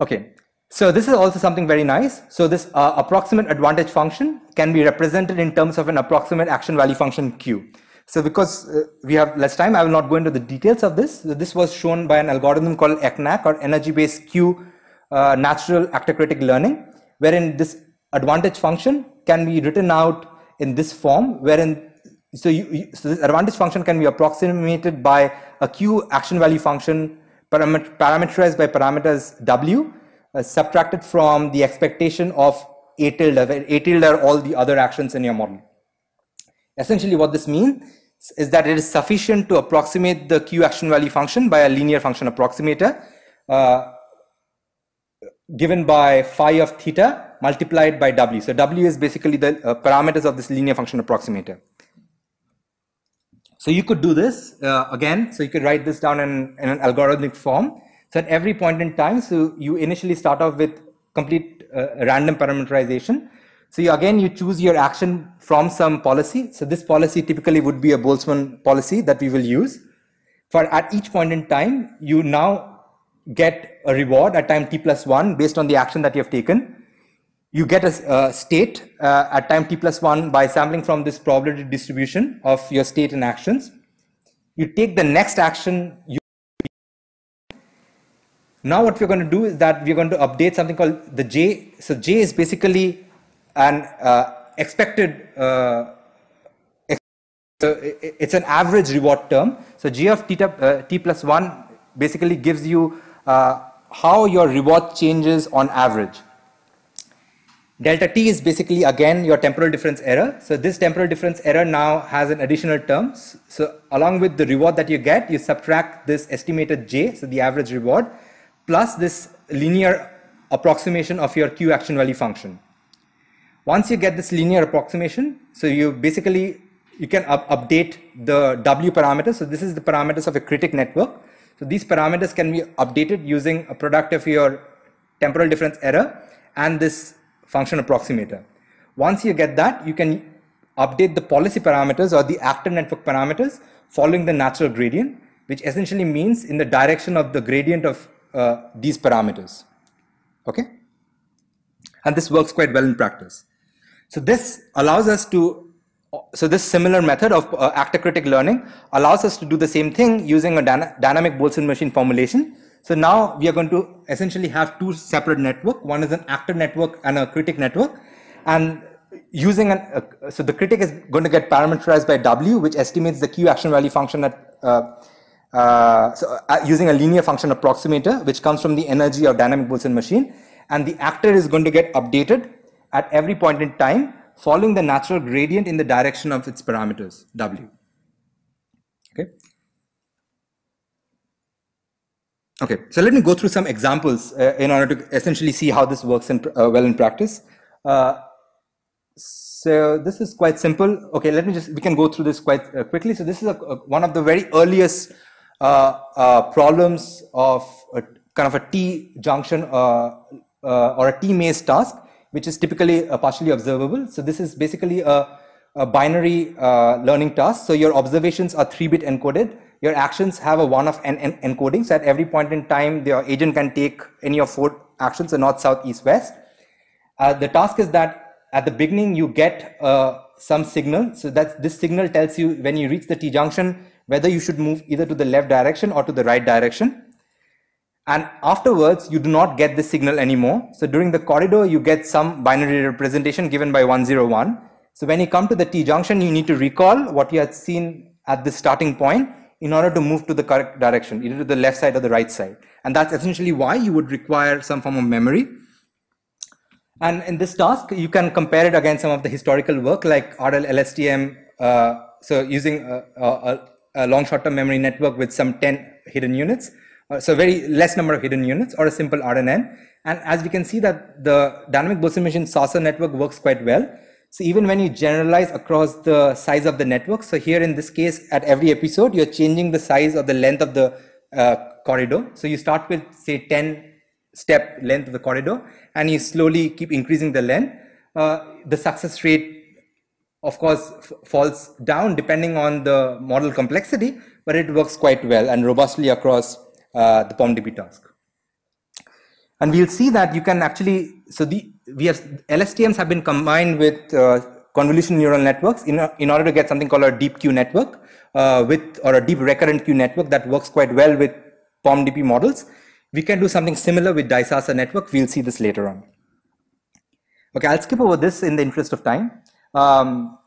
Okay, so this is also something very nice. So this uh, approximate advantage function can be represented in terms of an approximate action value function Q. So because uh, we have less time, I will not go into the details of this. This was shown by an algorithm called EQNAC or energy-based Q uh, natural actor-critic learning, wherein this advantage function can be written out in this form, wherein so, you, so this advantage function can be approximated by a Q action value function parameterized by parameters W uh, subtracted from the expectation of A tilde, where A tilde are all the other actions in your model. Essentially what this means is that it is sufficient to approximate the Q action value function by a linear function approximator uh, given by phi of theta multiplied by W. So W is basically the uh, parameters of this linear function approximator. So you could do this uh, again. So you could write this down in, in, an algorithmic form. So at every point in time, so you initially start off with complete uh, random parameterization. So you, again, you choose your action from some policy. So this policy typically would be a Boltzmann policy that we will use. For at each point in time, you now get a reward at time t plus one based on the action that you have taken. You get a, state uh, at time t plus one by sampling from this probability distribution of your state and actions. You take the next action. Now what we're going to do is that we're going to update something called the J. So J is basically an uh, expected uh, it's an average reward term. So G of t, uh, t plus 1 basically gives you uh, how your reward changes on average. Delta t is basically again your temporal difference error. So this temporal difference error now has an additional term. So along with the reward that you get, you subtract this estimated j, so the average reward, plus this linear approximation of your q action value function. Once you get this linear approximation, so you basically, you can up update the W parameters. So this is the parameters of a critic network. So these parameters can be updated using a product of your temporal difference error and this function approximator. Once you get that, you can update the policy parameters or the actor network parameters following the natural gradient, which essentially means in the direction of the gradient of uh, these parameters. Okay? And this works quite well in practice. So this allows us to, so this similar method of uh, actor critic learning allows us to do the same thing using a dyna dynamic Boltzmann machine formulation. So now we are going to essentially have two separate network. One is an actor network and a critic network. And using an, uh, so the critic is going to get parameterized by W, which estimates the Q action value function at, uh, so, uh, using a linear function approximator, which comes from the energy of dynamic Boltzmann machine. And the actor is going to get updated at every point in time following the natural gradient in the direction of its parameters, W. Okay. Okay, so let me go through some examples uh, in order to essentially see how this works in, uh, well in practice. Uh, so this is quite simple. Okay, let me just, we can go through this quite uh, quickly. So this is a, a, one of the very earliest problems of a, kind of a T junction or a T maze task which is typically uh, partially observable. So this is basically a, a binary uh, learning task. So your observations are 3-bit encoded. Your actions have a one of n, n encoding. So at every point in time, the agent can take any of four actions, so north, south, east, west. Uh, the task is that at the beginning, you get uh, some signal. So that this signal tells you when you reach the T-junction, whether you should move either to the left direction or to the right direction. And afterwards, you do not get this signal anymore. So during the corridor, you get some binary representation given by 101. So when you come to the T junction, you need to recall what you had seen at the starting point in order to move to the correct direction, either to the left side or the right side. And that's essentially why you would require some form of memory. And in this task, you can compare it against some of the historical work like RL LSTM. Uh, so using a, a, a long short-term memory network with some 10 hidden units. Uh, so very less number of hidden units or a simple RNN. And as we can see that the dynamic Boltzmann SARSA network works quite well. So even when you generalize across the size of the network, so here in this case, at every episode, you're changing the size or the length of the uh, corridor. So you start with say 10 step length of the corridor and you slowly keep increasing the length, uh, the success rate of course falls down depending on the model complexity, but it works quite well and robustly across uh, the POMDP task. And we'll see that you can actually, so the, we have, LSTMs have been combined with uh, convolutional neural networks in, in order to get something called a deep Q network uh, with, or a deep recurrent Q network that works quite well with POMDP models. We can do something similar with DySARSA network. We'll see this later on. Okay, I'll skip over this in the interest of time. Um,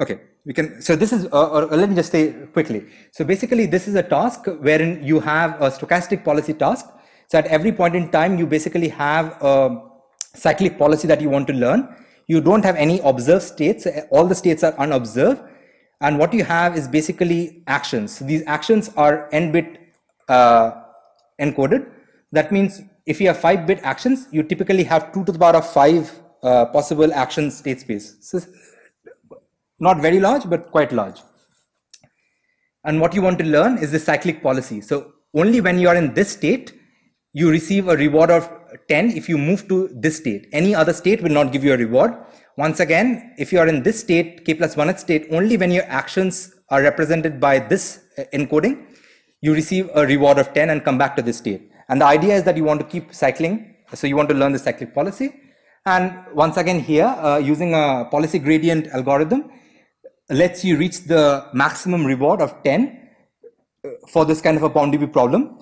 okay, we can, so this is, uh, or let me just say quickly. So basically this is a task wherein you have a stochastic policy task. So at every point in time, you basically have a cyclic policy that you want to learn. You don't have any observed states. All the states are unobserved. And what you have is basically actions. So these actions are n bit uh, encoded. That means if you have five bit actions, you typically have two to the power of five uh, possible action state space. So not very large, but quite large. And what you want to learn is the cyclic policy. So only when you are in this state, you receive a reward of 10 if you move to this state. Any other state will not give you a reward. Once again, if you are in this state, k plus 1th state, only when your actions are represented by this uh, encoding, you receive a reward of 10 and come back to this state. And the idea is that you want to keep cycling. So you want to learn the cyclic policy. And once again here, uh, using a policy gradient algorithm, lets you reach the maximum reward of 10 uh, for this kind of a POMDP problem.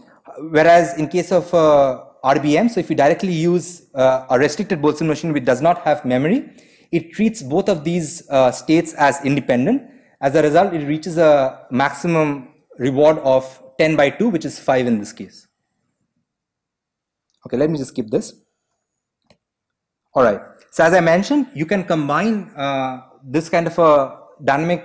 Whereas in case of uh, RBM, so if you directly use uh, a restricted Boltzmann machine which does not have memory, it treats both of these uh, states as independent. As a result, it reaches a maximum reward of 10 by 2, which is 5 in this case. Okay, let me just skip this. All right. So as I mentioned, you can combine uh, this kind of a dynamic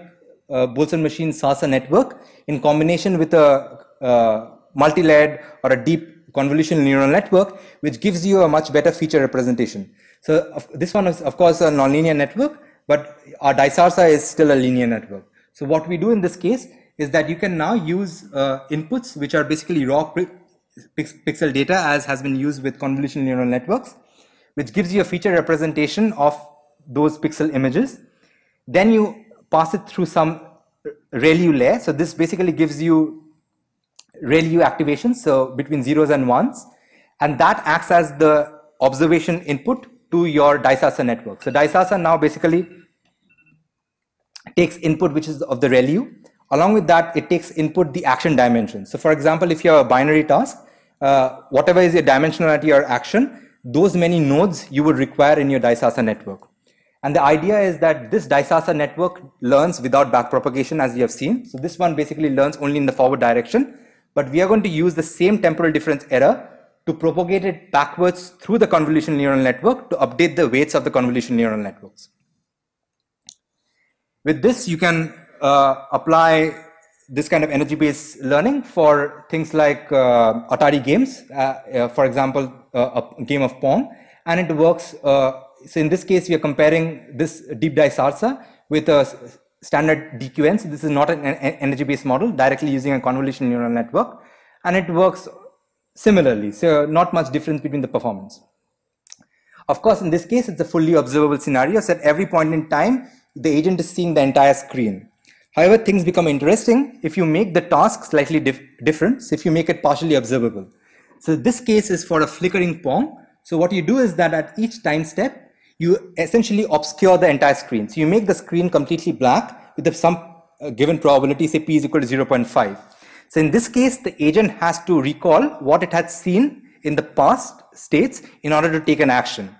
uh, Boltzmann machine SARSA network in combination with a uh, multi-layered or a deep convolutional neural network, which gives you a much better feature representation. So this one is of course a nonlinear network, but our DySARSA is still a linear network. So what we do in this case is that you can now use uh, inputs which are basically raw pixel data as has been used with convolutional neural networks, which gives you a feature representation of those pixel images. Then you pass it through some ReLU layer. So this basically gives you ReLU activations, so between zeros and ones, and that acts as the observation input to your DySARSA network. So DySARSA now basically takes input which is of the ReLU. Along with that, it takes input the action dimension. So for example, if you have a binary task, uh, whatever is your dimensionality or action, those many nodes you would require in your DySARSA network. And the idea is that this DySARSA network learns without backpropagation as you have seen. So this one basically learns only in the forward direction, but we are going to use the same temporal difference error to propagate it backwards through the convolutional neural network to update the weights of the convolutional neural networks. With this, you can uh, apply this kind of energy-based learning for things like uh, Atari games, uh, uh for example, uh, a game of Pong, and it works uh, so in this case, we are comparing this deep DySARSA with a standard DQN. So this is not an energy-based model, directly using a convolutional neural network, and it works similarly. So not much difference between the performance. Of course, in this case, it's a fully observable scenario. So at every point in time, the agent is seeing the entire screen. However, things become interesting if you make the task slightly dif different. So if you make it partially observable. So this case is for a flickering Pong. So what you do is that at each time step, you essentially obscure the entire screen. So you make the screen completely black with some uh, given probability, say p is equal to 0.5. So in this case, the agent has to recall what it had seen in the past states in order to take an action.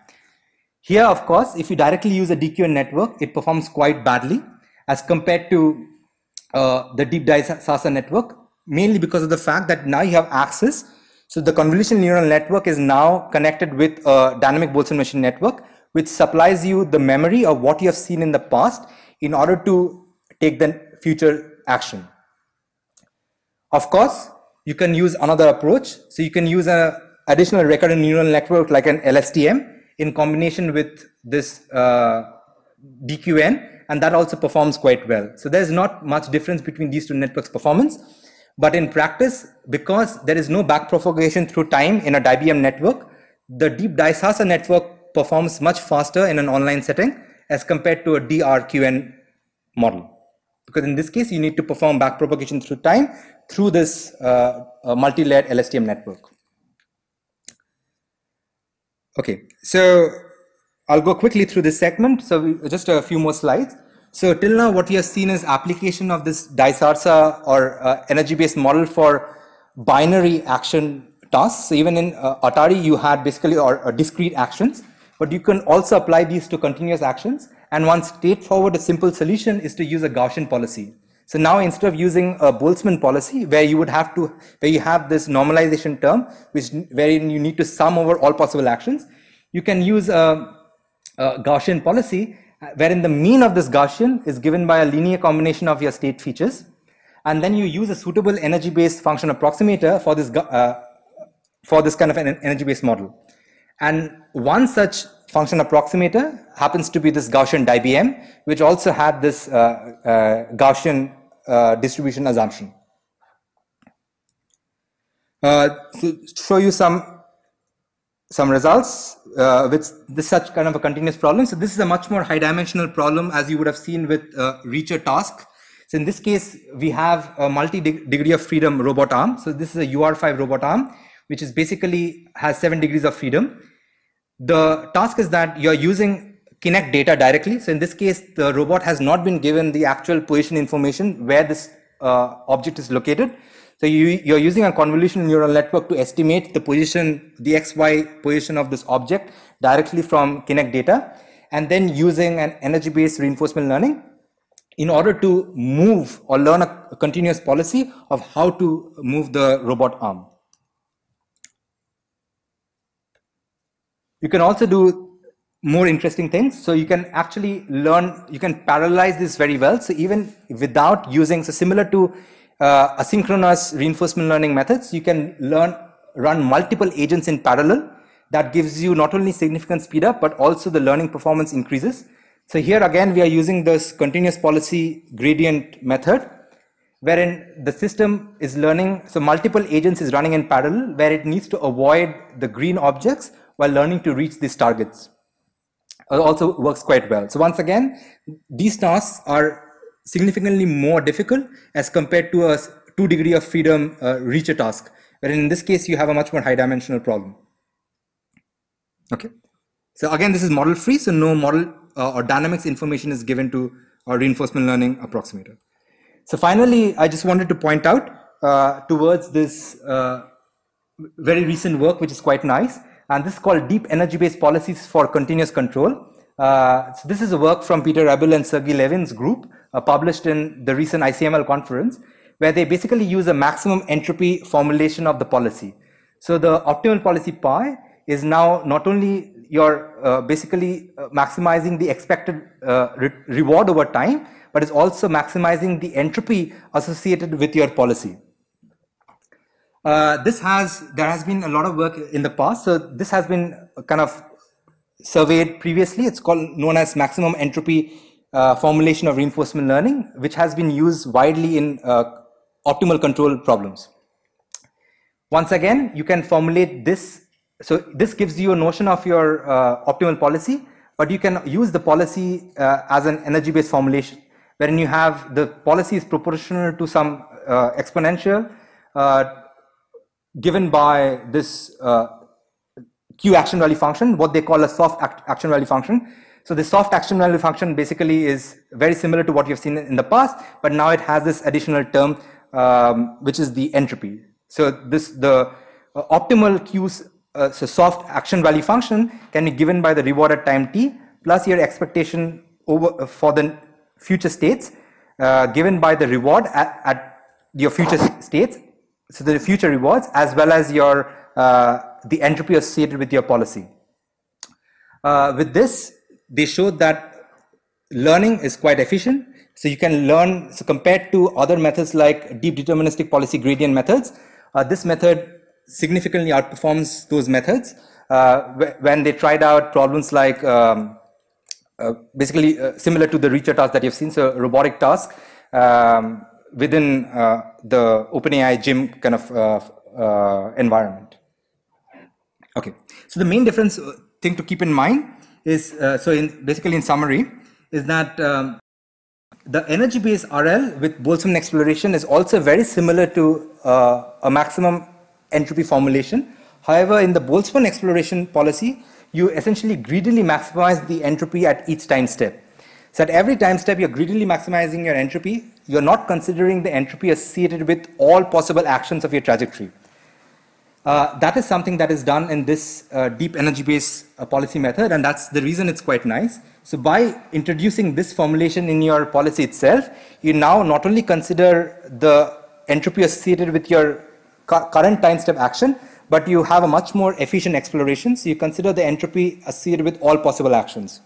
Here, of course, if you directly use a DQN network, it performs quite badly as compared to uh, the deep DySARSA network, mainly because of the fact that now you have access. So the convolutional neural network is now connected with a dynamic Boltzmann machine network, which supplies you the memory of what you have seen in the past in order to take the future action. Of course, you can use another approach. So you can use an additional recurrent neural network like an LSTM in combination with this uh, DQN, and that also performs quite well. So there's not much difference between these two networks' performance. But in practice, because there is no backpropagation through time in a DyBM network, the deep DySARSA network performs much faster in an online setting as compared to a DRQN model. Because in this case, you need to perform backpropagation through time through this uh, multi-layered LSTM network. Okay, so I'll go quickly through this segment. So we, just a few more slides. So till now, what we have seen is application of this DySARSA or uh, energy-based model for binary action tasks. So even in uh, Atari, you had basically or, or, discrete actions, but you can also apply these to continuous actions. And one straightforward, simple solution is to use a Gaussian policy. So now instead of using a Boltzmann policy, where you would have to, where you have this normalization term, which wherein you need to sum over all possible actions, you can use a, a Gaussian policy wherein the mean of this Gaussian is given by a linear combination of your state features. And then you use a suitable energy-based function approximator for this, uh, for this kind of an energy-based model. And one such function approximator happens to be this Gaussian DyBM, which also had this uh, uh, Gaussian uh, distribution assumption. Uh, to show you some some results uh, with this such kind of a continuous problem. So this is a much more high dimensional problem as you would have seen with uh, Reacher task. So in this case, we have a multi degree of freedom robot arm. So this is a UR5 robot arm, which is basically has seven degrees of freedom. The task is that you're using Kinect data directly. So in this case, the robot has not been given the actual position information where this uh, object is located. So you, you're using a convolutional neural network to estimate the position, the XY position of this object directly from Kinect data, and then using an energy-based reinforcement learning in order to move or learn a, a continuous policy of how to move the robot arm. You can also do more interesting things. So you can actually learn, you can parallelize this very well. So even without using, so similar to uh, asynchronous reinforcement learning methods, you can learn run multiple agents in parallel. That gives you not only significant speed up, but also the learning performance increases. So here again, we are using this continuous policy gradient method, wherein the system is learning, so multiple agents is running in parallel, where it needs to avoid the green objects while learning to reach these targets. It also works quite well. So once again, these tasks are significantly more difficult as compared to a two degree of freedom uh, Reacher task, where in this case you have a much more high dimensional problem. Okay. So again, this is model free, so no model uh, or dynamics information is given to our reinforcement learning approximator. So finally, I just wanted to point out uh, towards this uh, very recent work, which is quite nice. And this is called deep energy based policies for continuous control. Uh, so this is a work from Pieter Abbeel and Sergey Levine's group, published in the recent ICML conference, where they basically use a maximum entropy formulation of the policy. So the optimal policy pi is now not only you're uh, basically uh, maximizing the expected uh, re reward over time, but it's also maximizing the entropy associated with your policy. Uh, this has there has been a lot of work in the past so this has been kind of surveyed previously. It's called known as maximum entropy uh, formulation of reinforcement learning, which has been used widely in uh, optimal control problems. Once again, you can formulate this. So this gives you a notion of your uh, optimal policy, but you can use the policy uh, as an energy-based formulation, wherein you have the policy is proportional to some uh, exponential uh, given by this Q action value function, what they call a soft act action value function. So the soft action value function basically is very similar to what you've seen in the past, but now it has this additional term, um, which is the entropy. So this the uh, optimal Q's uh, so soft action value function can be given by the reward at time t plus your expectation over uh, for the future states uh, given by the reward at, at your future states. So the future rewards as well as your uh, the entropy associated with your policy. Uh, with this, they showed that learning is quite efficient. So you can learn, so compared to other methods like deep deterministic policy gradient methods, uh, this method significantly outperforms those methods. Uh, when they tried out problems like um, uh, basically uh, similar to the Reacher task that you've seen, so robotic task, um, within uh, the OpenAI Gym kind of uh, environment. Okay, so the main difference thing to keep in mind is, uh, so in, basically in summary, is that um, the energy-based RL with Boltzmann exploration is also very similar to uh, a maximum entropy formulation. However, in the Boltzmann exploration policy, you essentially greedily maximize the entropy at each time step. So at every time step, you're greedily maximizing your entropy. You're not considering the entropy associated with all possible actions of your trajectory. Uh, that is something that is done in this uh, deep energy based uh, policy method, and that's the reason it's quite nice. So, by introducing this formulation in your policy itself, you now not only consider the entropy associated with your cu current time step action, but you have a much more efficient exploration. So, you consider the entropy associated with all possible actions.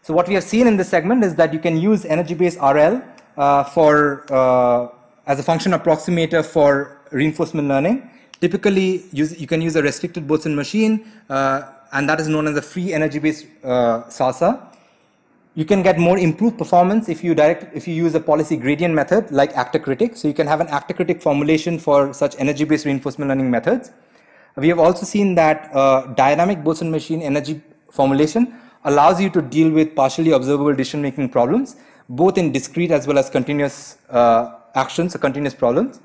So, what we have seen in this segment is that you can use energy based RL uh, for uh, as a function approximator for reinforcement learning. Typically, use, you can use a restricted Boltzmann machine, uh, and that is known as a free energy-based uh, SARSA. You can get more improved performance if you direct if you use a policy gradient method like actor critic. So you can have an actor critic formulation for such energy-based reinforcement learning methods. We have also seen that uh, dynamic Boltzmann machine energy formulation allows you to deal with partially observable decision-making problems, both in discrete as well as continuous uh, actions or continuous problems.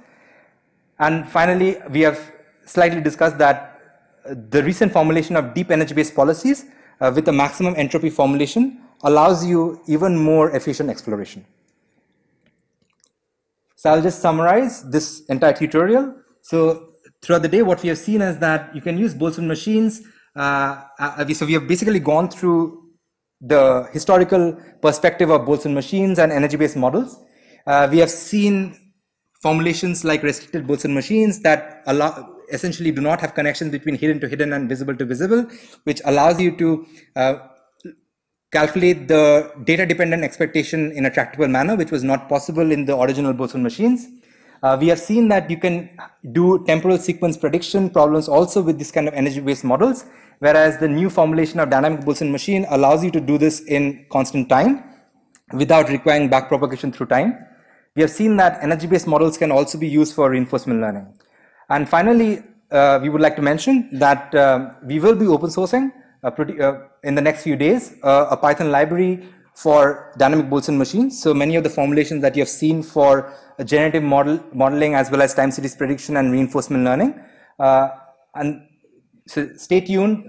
And finally, we have slightly discussed that uh, the recent formulation of deep energy-based policies uh, with a maximum entropy formulation allows you even more efficient exploration. So I'll just summarize this entire tutorial. So throughout the day, what we have seen is that you can use Boltzmann machines. Uh, uh so we have basically gone through the historical perspective of Boltzmann machines and energy-based models. Uh, we have seen formulations like restricted Boltzmann machines that allow essentially do not have connections between hidden to hidden and visible to visible, which allows you to uh, calculate the data dependent expectation in a tractable manner, which was not possible in the original Boltzmann machines. Uh, we have seen that you can do temporal sequence prediction problems also with this kind of energy based models, whereas the new formulation of dynamic Boltzmann machine allows you to do this in constant time without requiring backpropagation through time. We have seen that energy-based models can also be used for reinforcement learning. And finally, uh, we would like to mention that uh, we will be open sourcing uh, pretty, uh, in the next few days uh, a Python library for dynamic Boltzmann machines. So many of the formulations that you have seen for generative model modeling as well as time series prediction and reinforcement learning. Uh, and so stay tuned.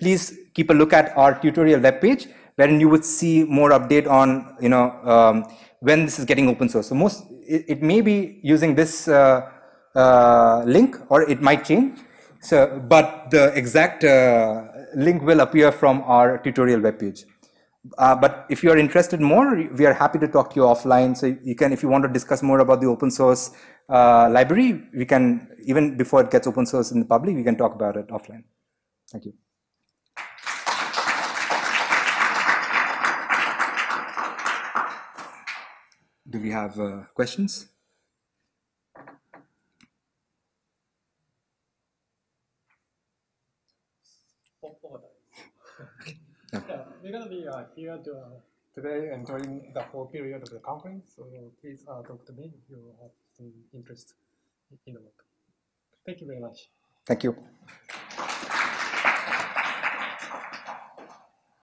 please keep a look at our tutorial webpage wherein you would see more update on you know um, when this is getting open source. So most, it, it may be using this uh, uh, link or it might change. So, but the exact uh, link will appear from our tutorial webpage. Uh, but if you are interested more, we are happy to talk to you offline. So you can, if you want to discuss more about the open source uh, library, we can, even before it gets open source in the public, we can talk about it offline. Thank you. Do we have uh, questions? yeah, we're going to be uh, here to, uh, today and during the whole period of the conference. So please uh, talk to me if you have some interest in the work. Thank you very much. Thank you.